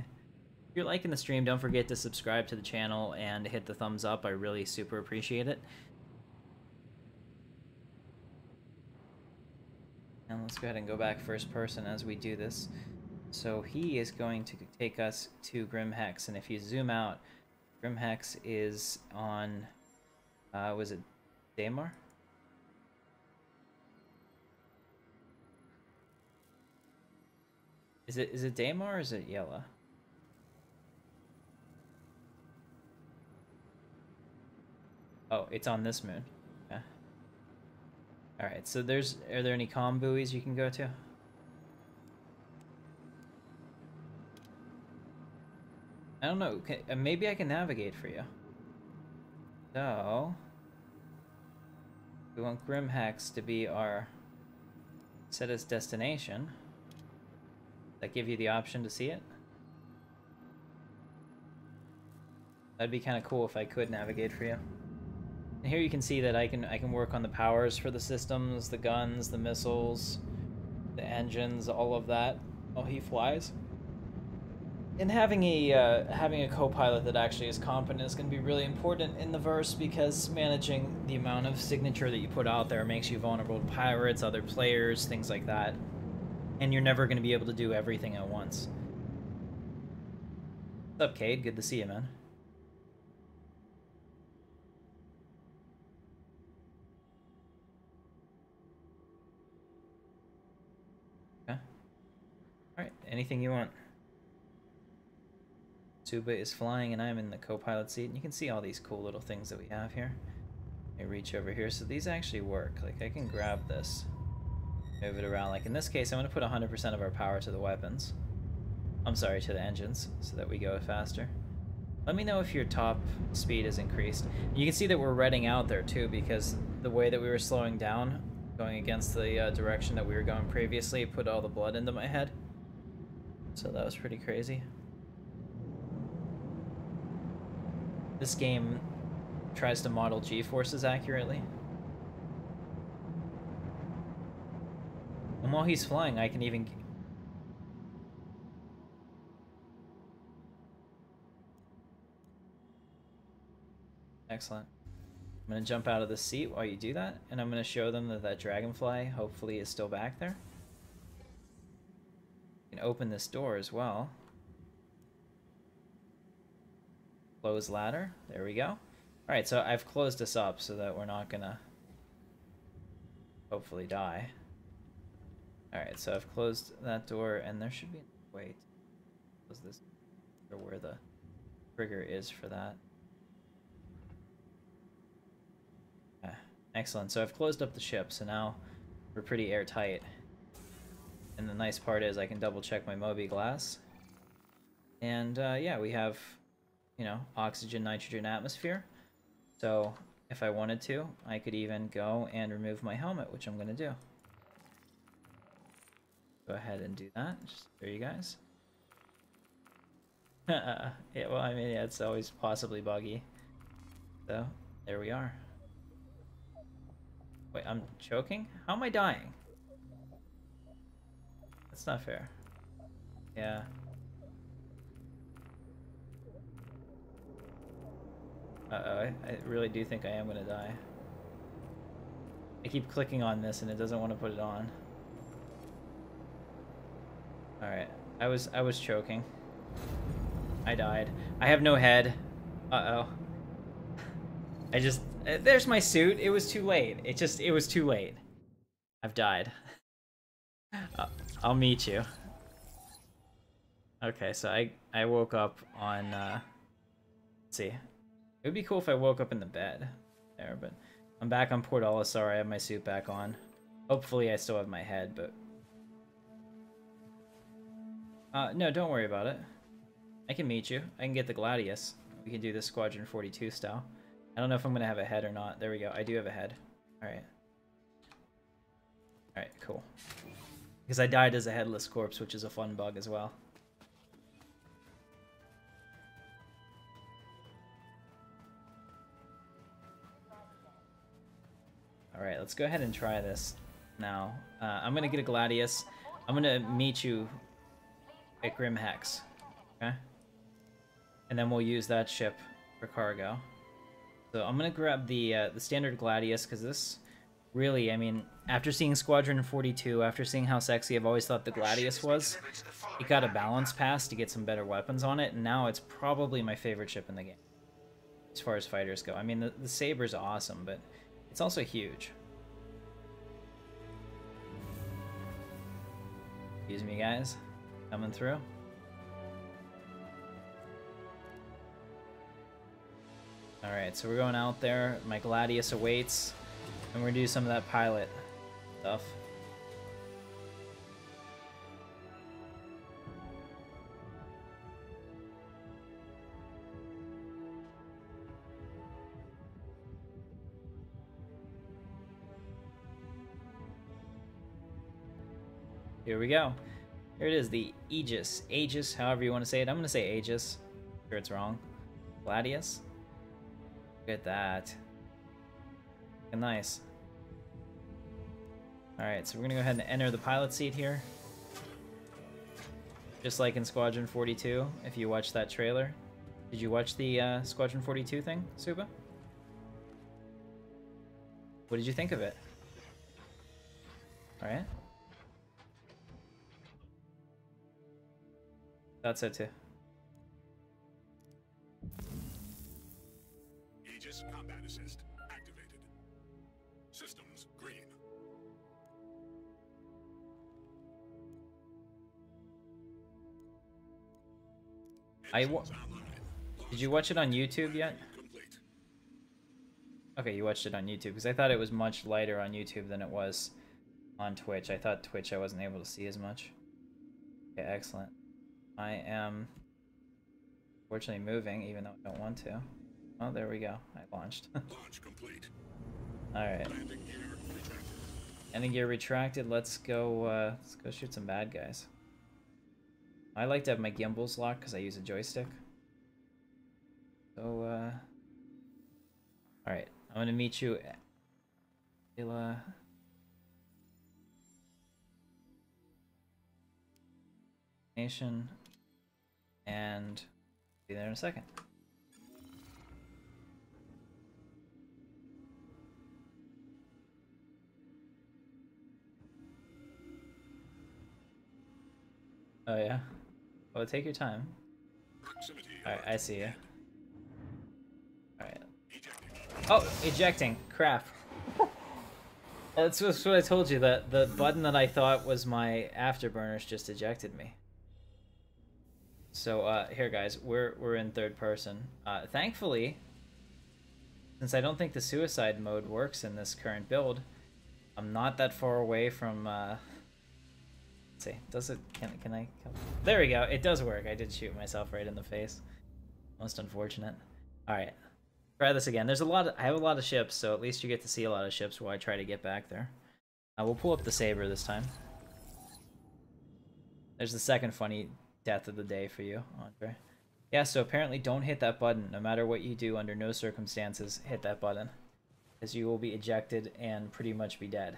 Speaker 1: If you're liking the stream, don't forget to subscribe to the channel and hit the thumbs up. I really super appreciate it. And let's go ahead and go back first person as we do this. So he is going to take us to Grim Hex, and if you zoom out, Grim Hex is on, uh, was it Daymar? Is it is it Daymar or is it Yela? Oh, it's on this moon. Yeah. Alright, so there's are there any com buoys you can go to? I don't know. Can, uh, maybe I can navigate for you. So, we want Grim Hex to be our set as destination. That give you the option to see it? That'd be kind of cool if I could navigate for you. And here you can see that I can I can work on the powers for the systems, the guns, the missiles, the engines, all of that while he flies. And having a uh, having a co-pilot that actually is competent is going to be really important in the verse because managing the amount of signature that you put out there makes you vulnerable to pirates, other players, things like that. And you're never going to be able to do everything at once. What's up, Cade? Good to see you, man. Alright, anything you want. Tuba is flying and I'm in the co-pilot seat and you can see all these cool little things that we have here. I reach over here, so these actually work. Like I can grab this, move it around. Like in this case, I'm going to put 100% of our power to the weapons. I'm sorry, to the engines, so that we go faster. Let me know if your top speed is increased. You can see that we're redding out there too because the way that we were slowing down, going against the uh, direction that we were going previously, put all the blood into my head. So that was pretty crazy. This game tries to model G-forces accurately. And while he's flying, I can even... Excellent. I'm going to jump out of the seat while you do that, and I'm going to show them that that dragonfly hopefully is still back there. Can open this door as well. Close ladder. There we go. Alright, so I've closed this up so that we're not to hopefully die. Alright, so I've closed that door, and there should be... Wait. Close this... Or where the trigger is for that. Ah, excellent. So I've closed up the ship, so now we're pretty airtight. And the nice part is I can double check my Moby mobiGlas. And uh, yeah, we have, you know, oxygen, nitrogen, atmosphere. So if I wanted to, I could even go and remove my helmet, which I'm going to do. Go ahead and do that. Just there you guys. (laughs) yeah, well, I mean, yeah, it's always possibly buggy. So, there we are. Wait, I'm choking? How am I dying? That's not fair. Yeah. Uh-oh, I, I really do think I am gonna die. I keep clicking on this and it doesn't want to put it on. Alright, I was I was choking. I died. I have no head. Uh-oh. I just uh, there's my suit. It was too late. It just, it was too late. I've died. (laughs) uh, I'll meet you. Okay, so I, I woke up on, uh, let's see. It would be cool if I woke up in the bed there, but I'm back on Port Olisar. I have my suit back on. Hopefully I still have my head, but... Uh, no, don't worry about it. I can meet you. I can get the Gladius. We can do this Squadron 42 style. I don't know if I'm to have a head or not. There we go. I do have a head. Alright. Alright, cool. Because I died as a headless corpse, which is a fun bug as well. Alright, let's go ahead and try this now. Uh, I'm to get a Gladius. I'm to meet you at Grim Hex. Okay? And then we'll use that ship for cargo. So I'm gonna grab the uh, the standard Gladius because this really, I mean, after seeing Squadron 42, after seeing how sexy I've always thought the Gladius was, it got a balance pass to get some better weapons on it, and now it's probably my favorite ship in the game. As far as fighters go. I mean, the, the Sabre's awesome, but it's also huge. Excuse me, guys. Coming through. Alright, so we're going out there. My Gladius awaits. And we're gonna do some of that pilot stuff. Here we go. Here it is, the Aegis. Aegis, however you want to say it. I'm going to say Aegis. I'm sure it's wrong. Gladius? Look at that. Nice. Alright, so we're gonna go ahead and enter the pilot seat here. Just like in Squadron 42, if you watched that trailer. Did you watch the uh, Squadron 42 thing, Suba? What did you think of it? Alright. That's it too. I did you watch it on YouTube yet? Okay, you watched it on YouTube because I thought it was much lighter on YouTube than it was on Twitch. I thought Twitch I wasn't able to see as much. Okay, excellent. I am fortunately moving, even though I don't want to. Oh, there we go. I launched. (laughs) Launch complete. All right. Landing gear retracted. Landing gear retracted. Let's go. Uh, let's go shoot some bad guys. I like to have my gimbals locked because I use a joystick. So, uh... Alright, I'm gonna meet you at... Nation. And be there in a second. Oh yeah? Well, take your time. Alright, I see you. Alright. Oh, ejecting. Crap. (laughs) That's what I told you. That the button that I thought was my afterburners just ejected me. So uh, here, guys, we're we're in third person. Uh, thankfully, since I don't think the suicide mode works in this current build, I'm not that far away from. Uh, see, does it? Can can I? Come? There we go. It does work. I did shoot myself right in the face. Most unfortunate. All right, try this again. There's a lot. Of, I have a lot of ships, so at least you get to see a lot of ships while I try to get back there. Uh, we'll pull up the Sabre this time. There's the second funny death of the day for you, Andre. Yeah, so apparently don't hit that button. No matter what you do, under no circumstances, hit that button. Because you will be ejected and pretty much be dead.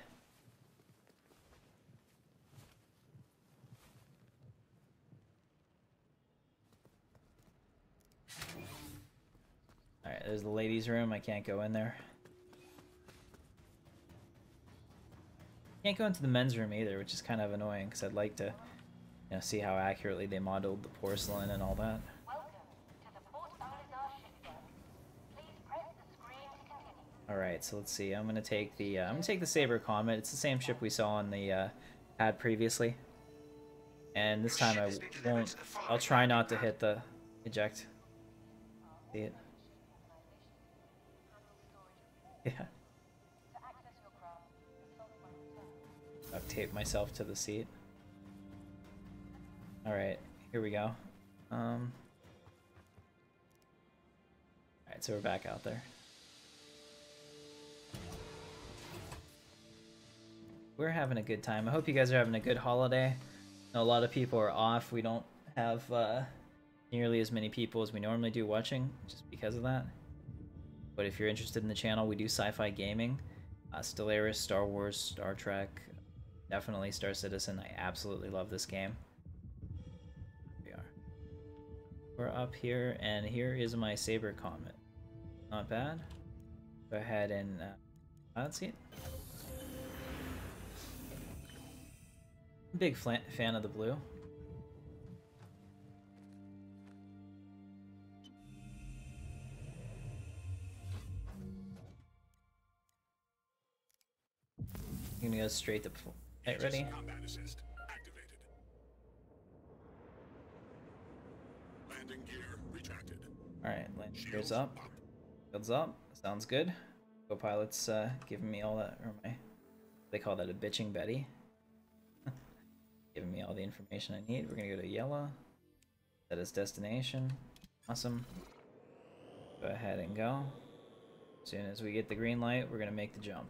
Speaker 1: Alright, there's the ladies' room. I can't go in there. Can't go into the men's room either, which is kind of annoying because I'd like to you know, see how accurately they modeled the porcelain and all that. Alright, so let's see. I'm gonna take the uh, I'm gonna take the Sabre Comet. It's the same ship we saw on the uh, ad previously. And this time I won't I'll try not to hit the eject. See it? (laughs) Yeah. Duct tape myself to the seat. Alright, here we go. Um, Alright, so we're back out there. We're having a good time. I hope you guys are having a good holiday. a lot of people are off. We don't have uh, nearly as many people as we normally do watching, just because of that. But if you're interested in the channel, we do sci-fi gaming. Uh, Stellaris, Star Wars, Star Trek, definitely Star Citizen. I absolutely love this game. we are. We're up here, and here is my Sabre Comet. Not bad. Go ahead and... Uh, let's see it. Big fan of the blue. I'm gonna go straight to Get ready.
Speaker 4: Combat assist activated. Landing gear retracted.
Speaker 1: Alright, landing gears up. Builds up. Sounds good. Co-pilot's uh, giving me all that, or my, they call that a bitching Betty. (laughs) giving me all the information I need. We're gonna go to Yela. That is destination. Awesome. Go ahead and go. As soon as we get the green light, we're gonna make the jump.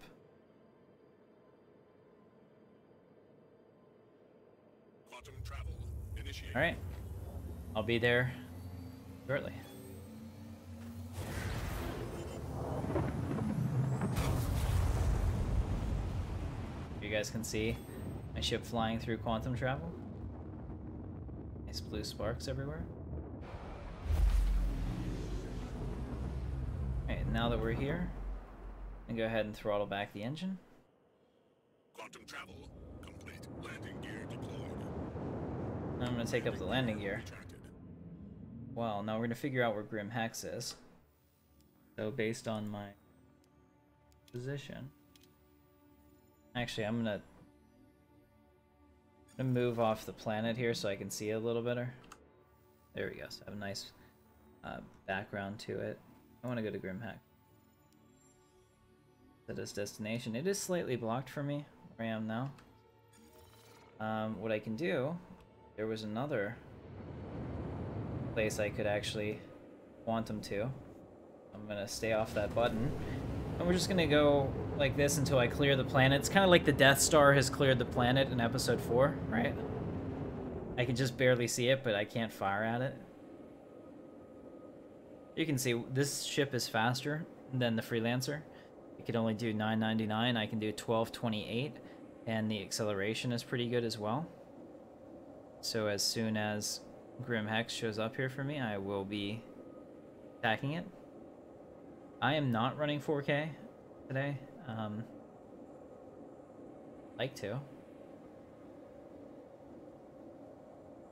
Speaker 4: Initiated.
Speaker 1: Alright. I'll be there shortly. You guys can see my ship flying through quantum travel. Nice blue sparks everywhere. Alright, now that we're here, and go ahead and throttle back the engine.
Speaker 4: Quantum travel complete. Landing gear deployed.
Speaker 1: I'm gonna take up the landing gear. Well, now we're gonna figure out where Grim Hex is. So based on my position, actually, I'm gonna, gonna move off the planet here so I can see it a little better. There we go. So I have a nice uh, background to it. I want to go to Grim Hex. That is destination. It is slightly blocked for me where I am now. Um, what I can do, there was another place I could actually quantum to. I'm gonna stay off that button. And we're just gonna go like this until I clear the planet. It's kind of like the Death Star has cleared the planet in episode 4, right? I can just barely see it, but I can't fire at it. You can see this ship is faster than the Freelancer. It could only do 999. I can do 1228, and the acceleration is pretty good as well. So as soon as Grim Hex shows up here for me, I will be attacking it. I am not running 4K today. Um, like to.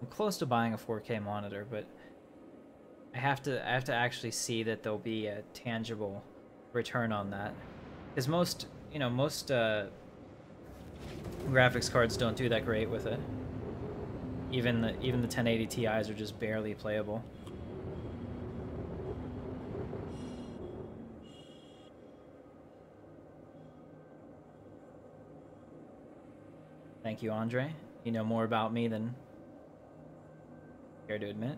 Speaker 1: I'm close to buying a 4K monitor, but I have to I have to actually see that there'll be a tangible return on that. Because most, you know, most uh, graphics cards don't do that great with it. Even the even the 1080 Ti's are just barely playable. Thank you, Andre. You know more about me than care to admit.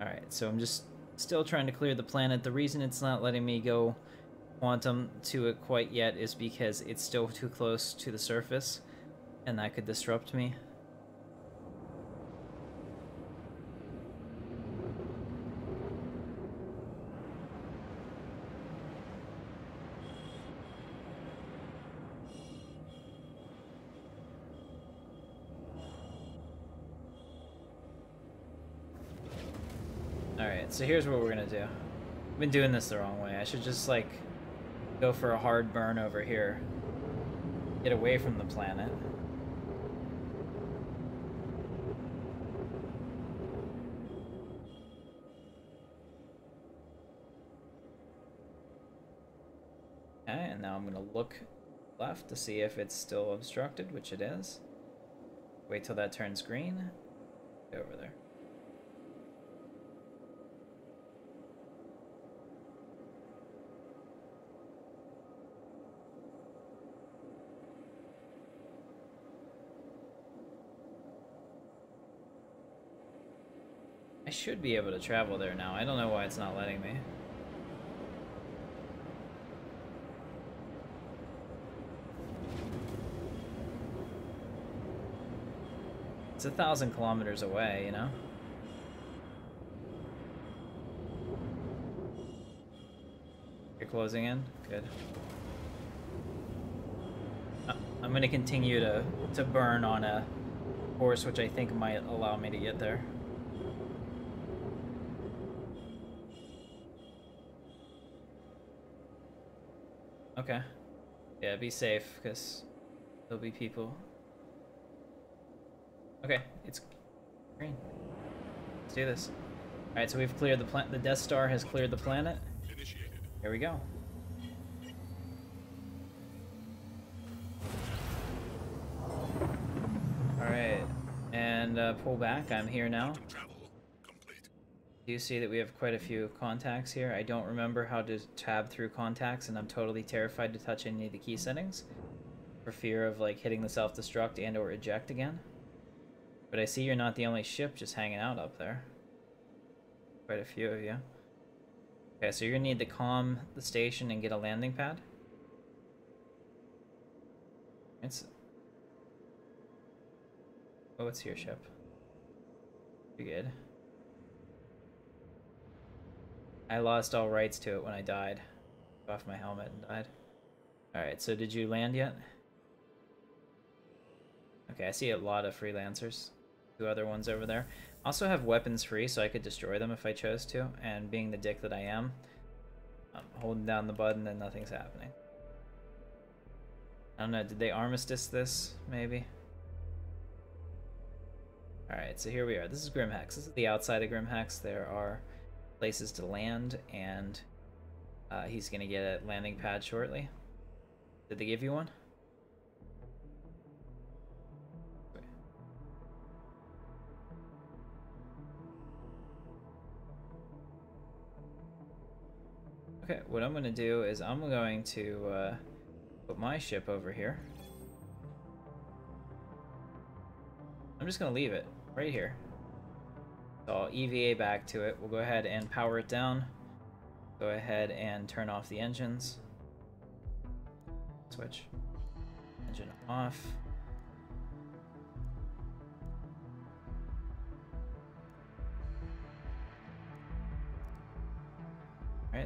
Speaker 1: Alright, so I'm just still trying to clear the planet. The reason it's not letting me go quantum to it quite yet is because it's still too close to the surface, and that could disrupt me. Alright, so here's what we're gonna do. I've been doing this the wrong way. I should just, like, go for a hard burn over here. Get away from the planet. Okay, and now I'm gonna left to see if it's still obstructed, which it is. Wait till that turns green. Go over there. I should be able to travel there now. I don't know why it's not letting me. It's a thousand kilometers away, you know? You're closing in? Good. Uh, I'm gonna continue to, to burn on a course which I think might allow me to get there. Okay. Yeah, be safe, because there'll be people. Okay, it's green. Let's do this. Alright, so we've cleared the planet. The Death Star has cleared the planet.
Speaker 4: Initiated.
Speaker 1: Here we go. Alright, and uh, pull back. I'm here now. Do you see that we have quite a few contacts here? I don't remember how to tab through contacts, and I'm totally terrified to touch any of the key settings for fear of like hitting the self-destruct and or eject again. But I see you're not the only ship just hanging out up there. Quite a few of you. Okay, so you're gonna need to calm the station and get a landing pad. It's Oh, it's your ship. You're good. I lost all rights to it when I died. Off my helmet and died. Alright, so did you land yet? Okay, I see a lot of freelancers. Two other ones over there. Also have weapons free, so I could destroy them if I chose to. And being the dick that I am, I'm holding down the button and nothing's happening. I don't know, did they armistice this, maybe? Alright, so here we are. This is Grimhex. This is the outside of Grimhex. There are places to land, and uh, he's going to get a landing pad shortly. Did they give you one? Okay, what I'm going to do is I'm going to uh, put my ship over here. I'm just going to leave it right here. So I'll EVA back to it. We'll go ahead and power it down. Go ahead and turn off the engines. Switch. Engine off.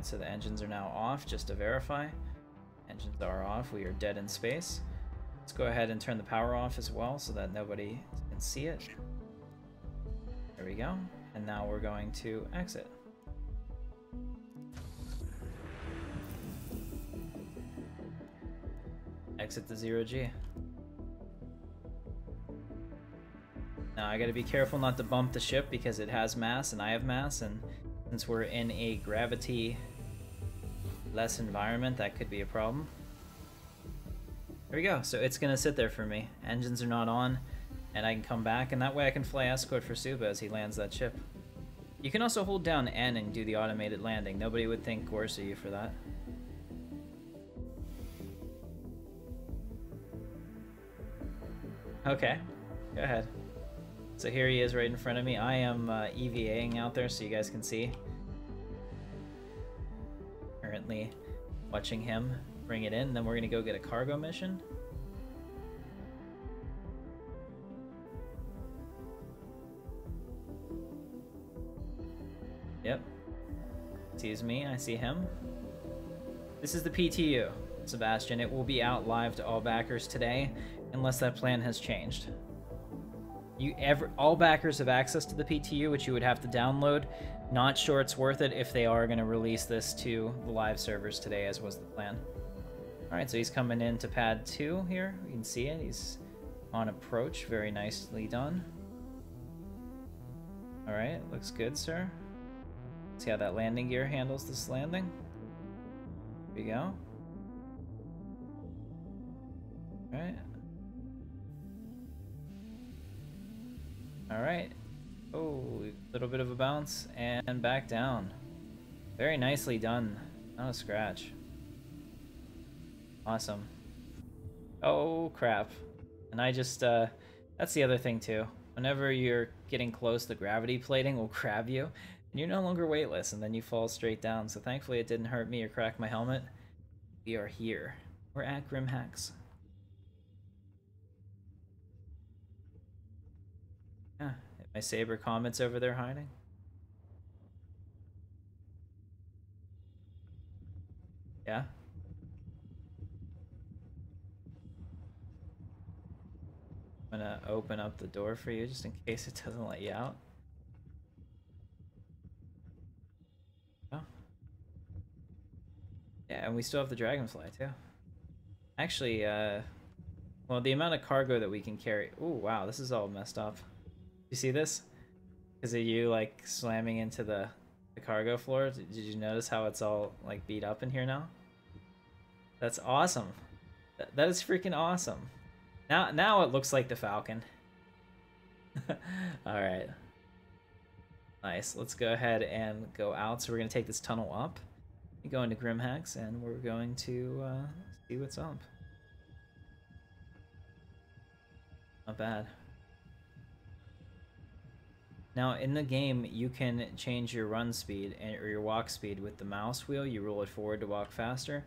Speaker 1: So the engines are now off, just to verify. Engines are off, we are dead in space. Let's go ahead and turn the power off as well so that nobody can see it. There we go. And now we're going to exit. Exit the zero G. Now I gotta be careful not to bump the ship because it has mass and I have mass and since we're in a gravity less environment that could be a problem. There we go, so it's gonna sit there for me. Engines are not on and I can come back and that way I can fly escort for Suba as he lands that ship. You can also hold down N and do the automated landing. Nobody would think worse of you for that. Okay, go ahead. So here he is right in front of me. I am uh, EVAing out there so you guys can see. Currently watching him bring it in. Then we're going to go get a cargo mission. Yep. Sees me, I see him. This is the PTU, Sebastian. It will be out live to all backers today, unless that plan has changed. You ever all backers have access to the PTU, which you would have to download. Not sure it's worth it if they are going to release this to the live servers today, as was the plan. All right, so he's coming into pad two here. You can see it. He's on approach. Very nicely done. All right, looks good, sir. See how that landing gear handles this landing. Here we go. All right. All right. Oh, a little bit of a bounce and back down. Very nicely done. Not a scratch. Awesome. Oh, crap. And I just, uh, that's the other thing too. Whenever you're getting close, the gravity plating will (laughs) grab you, and you're no longer weightless, and then you fall straight down. So thankfully it didn't hurt me or crack my helmet. We are here. We're at Grim Hex. My Sabre Comet's over there hiding. Yeah. I'm gonna open up the door for you just in case it doesn't let you out. Oh. Yeah, and we still have the dragonfly too. Actually, uh, well, the amount of cargo that we can carry. Oh, wow, this is all messed up. You see this? Because of you like slamming into the, the cargo floor. Did you notice how it's all like beat up in here now? That's awesome. Th that is freaking awesome. Now, now it looks like the Falcon. (laughs) all right. Nice. Let's go ahead and go out. So we're gonna take this tunnel up. Go into Grimhex, and we're going to uh, see what's up. Not bad. Now, in the game, you can change your run speed and, or your walk speed with the mouse wheel. You roll it forward to walk faster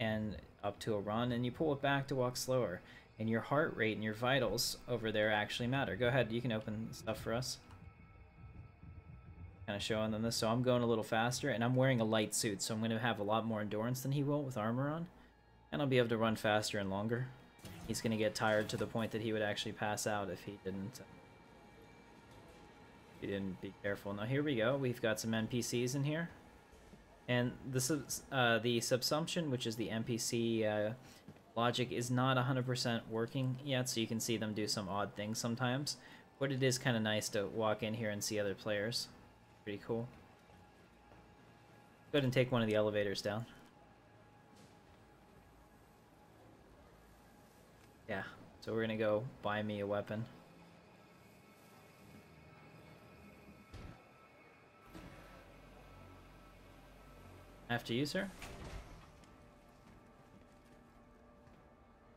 Speaker 1: and up to a run, and you pull it back to walk slower. And your heart rate and your vitals over there actually matter. Go ahead, you can open stuff for us. Kind of showing them this. So I'm going a little faster, and I'm wearing a light suit, so I'm going to have a lot more endurance than he will with armor on. And I'll be able to run faster and longer. He's going to get tired to the point that he would actually pass out if he didn't you didn't be careful. Now here we go. We've got some NPCs in here. And the, uh, the subsumption, which is the NPC uh, logic, is not 100% working yet, so you can see them do some odd things sometimes. But it is kind of nice to walk in here and see other players. Pretty cool. Go ahead and take one of the elevators down. Yeah, so we're gonna go buy me a weapon. After you, sir.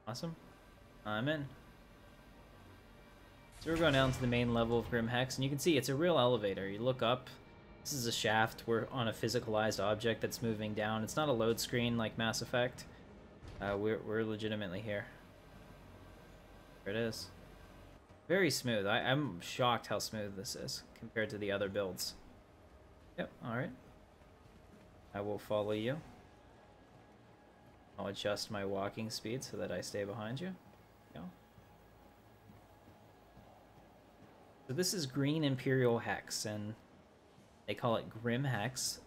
Speaker 1: Awesome. I'm in. So we're going down to the main level of Grim Hex, and you can see it's a real elevator. You look up, this is a shaft. We're on a physicalized object that's moving down. It's not a load screen like Mass Effect. Uh, we're, we're legitimately here. There it is. Very smooth. I, I'm shocked how smooth this is compared to the other builds. Yep, alright. I will follow you. I'll adjust my walking speed so that I stay behind you. So this is Green Imperial Hex, and they call it Grim Hex.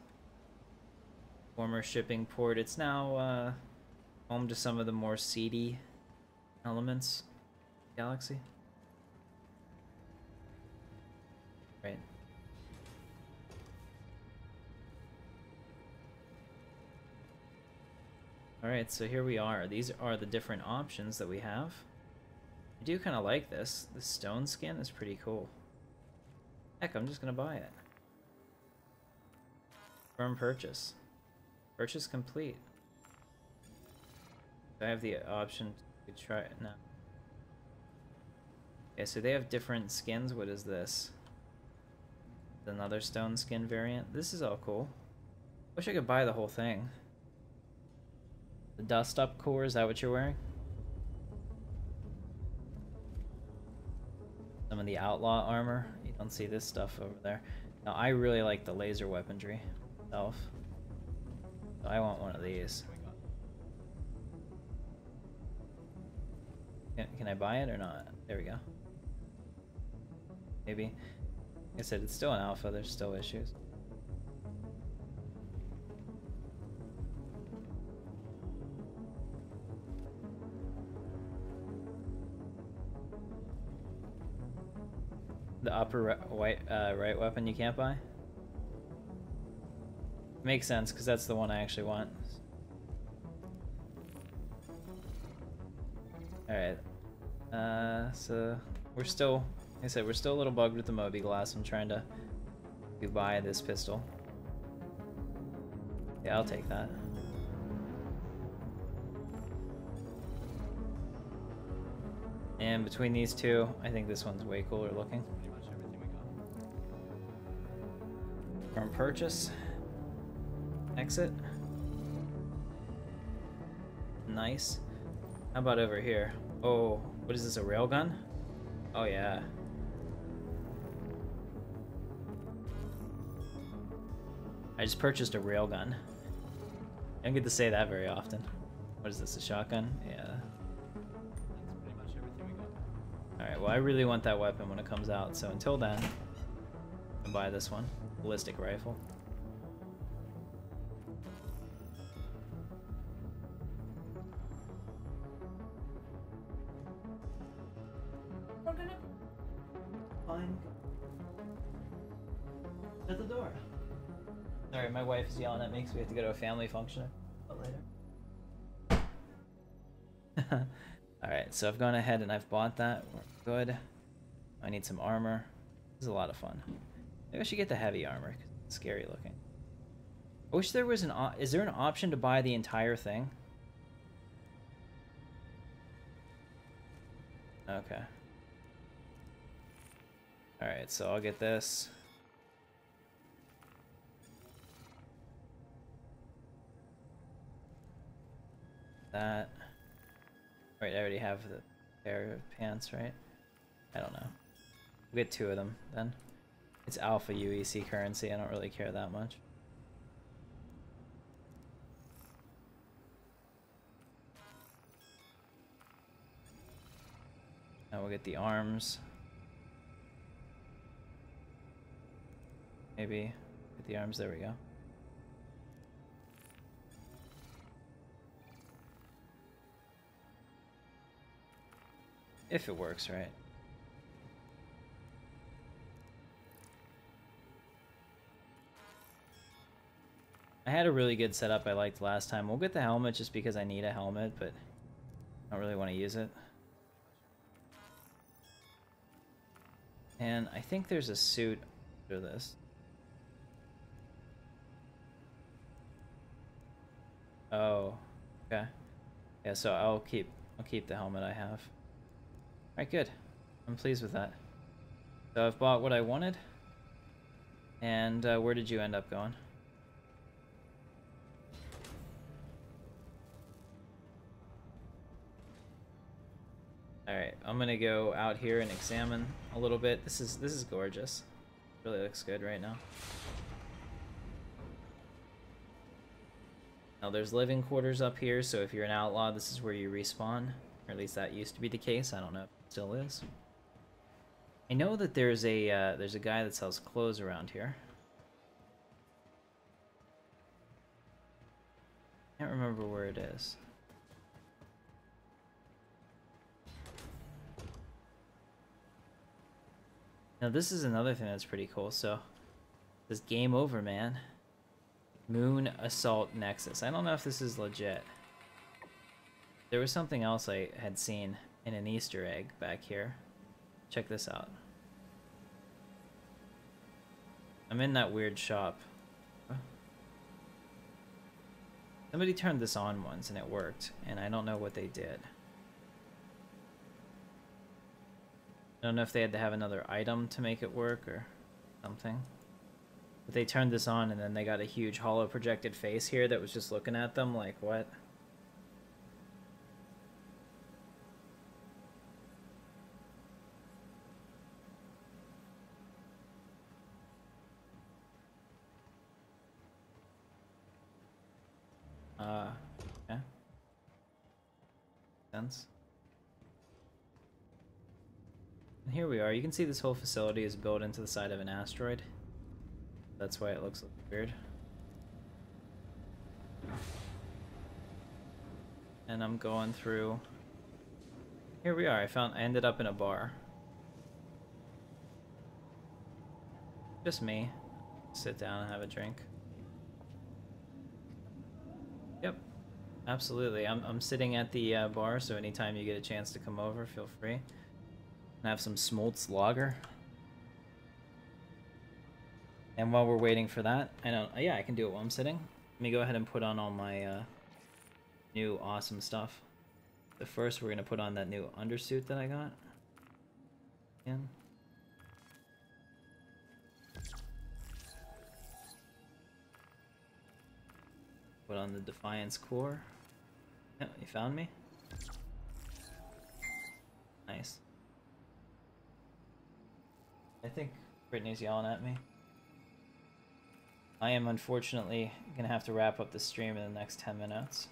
Speaker 1: Former shipping port. It's now uh, home to some of the more seedy elements. Galaxy. Alright, so here we are. These are the different options that we have. I do kind of like this. The stone skin is pretty cool. Heck, I'm just gonna buy it. Firm purchase. Purchase complete. Do I have the option to try it now? Okay, so they have different skins. What is this? Another stone skin variant. This is all cool. Wish I could buy the whole thing. The dust up core, is that what you're wearing? Some of the outlaw armor. You don't see this stuff over there. Now I really like the laser weaponry itself. So I want one of these. Can, can I buy it or not? There we go. Maybe. Like I said, it's still an alpha, there's still issues. The upper right, white, uh, right weapon you can't buy? Makes sense, because that's the one I actually want. Alright. Uh, so we're still, like I said, we're still a little bugged with the mobiGlas. I'm trying to buy this pistol. Yeah, I'll take that. And between these two, I think this one's way cooler looking. From purchase. Exit. Nice. How about over here? Oh, what is this, a railgun? Oh yeah. I just purchased a railgun. I don't get to say that very often. What is this, a shotgun? Yeah. Alright, well I really want that weapon when it comes out, so until then, I'll buy this one. Ballistic rifle. Fine. At the door. Sorry, my wife is yelling at me because we have to go to a family function a later. (laughs) Alright, so I've gone ahead and I've bought that. We're good. I need some armor. This is a lot of fun. Maybe I should get the heavy armor. It's scary looking. I wish there was an... Is there an option to buy the entire thing? Okay. Alright, so I'll get this. That. Right, I already have the pair of pants, right? I don't know. We'll get two of them then. It's alpha UEC currency, I don't really care that much. Now we'll get the arms. Maybe get the arms, there we go. If it works, right? I had a really good setup I liked last time. We'll get the helmet just because I need a helmet, but I don't really want to use it. And I think there's a suit for this. Oh, okay. Yeah, so I'll keep I'll keep the helmet I have. Alright, good. I'm pleased with that. So I've bought what I wanted. And uh, where did you end up going? Alright, I'm gonna go out here and examine a little bit. This is this is gorgeous. Really looks good right now. Now there's living quarters up here, so if you're an outlaw, this is where you respawn. Or at least that used to be the case. I don't know if it still is. I know that there's a uh, there's a guy that sells clothes around here. Can't remember where it is. Now this is another thing that's pretty cool. So this game over, man. Moon Assault Nexus. I don't know if this is legit. There was something else I had seen in an Easter egg back here. Check this out. I'm in that weird shop. Somebody turned this on once and it worked, and I don't know what they did. I don't know if they had to have another item to make it work or something. But they turned this on and then they got a huge hollow projected face here that was just looking at them like, what? Uh, okay. Sense. And here we are. You can see this whole facility is built into the side of an asteroid. That's why it looks weird. And I'm going through... Here we are. I found. I ended up in a bar. Just me. Sit down and have a drink. Yep. Absolutely. I'm, I'm sitting at the uh, bar, so anytime you get a chance to come over, feel free. And have some Smoltz Lager. And while we're waiting for that, I know, yeah, I can do it while I'm sitting. Let me go ahead and put on all my uh, new awesome stuff. The first, we're going to put on that new undersuit that I got. Again. Put on the Defiance core. Oh, you found me? Nice. I think Brittany's yelling at me. I am unfortunately gonna have to wrap up the stream in the next 10 minutes.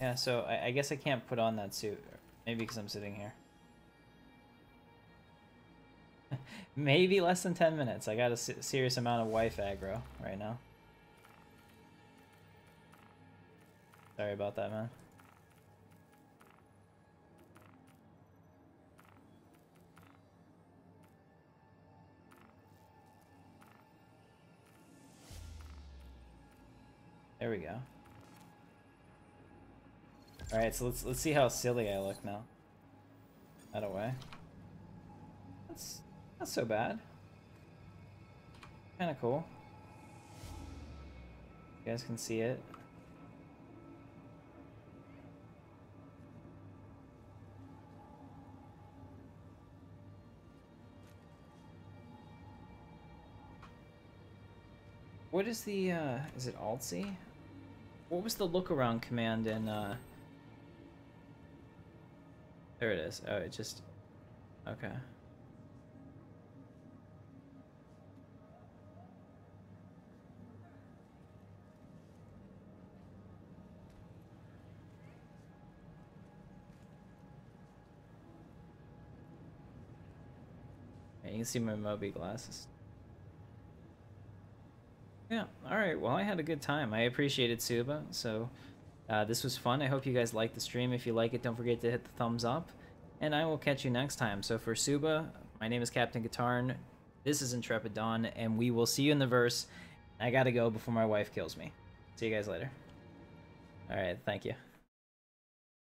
Speaker 1: Yeah, so I, I guess I can't put on that suit. Maybe because I'm sitting here. (laughs) Maybe less than 10 minutes. I got a serious amount of wife aggro right now. Sorry about that, man. There we go. Alright, so let's let's see how silly I look now. That away. That's not so bad. Kinda cool. You guys can see it. What is the, uh, is it Alt-C? What was the look around command in, uh... There it is. Oh, it just... Okay. you can see my mobiGlas. Yeah, alright, well I had a good time. I appreciated Suba, so uh, this was fun. I hope you guys liked the stream. If you like it, don't forget to hit the thumbs up. And I will catch you next time. So for Suba, my name is Captain Katarn. This is Intrepid Dawn, and we will see you in the verse. I gotta go before my wife kills me. See you guys later. Alright, thank you.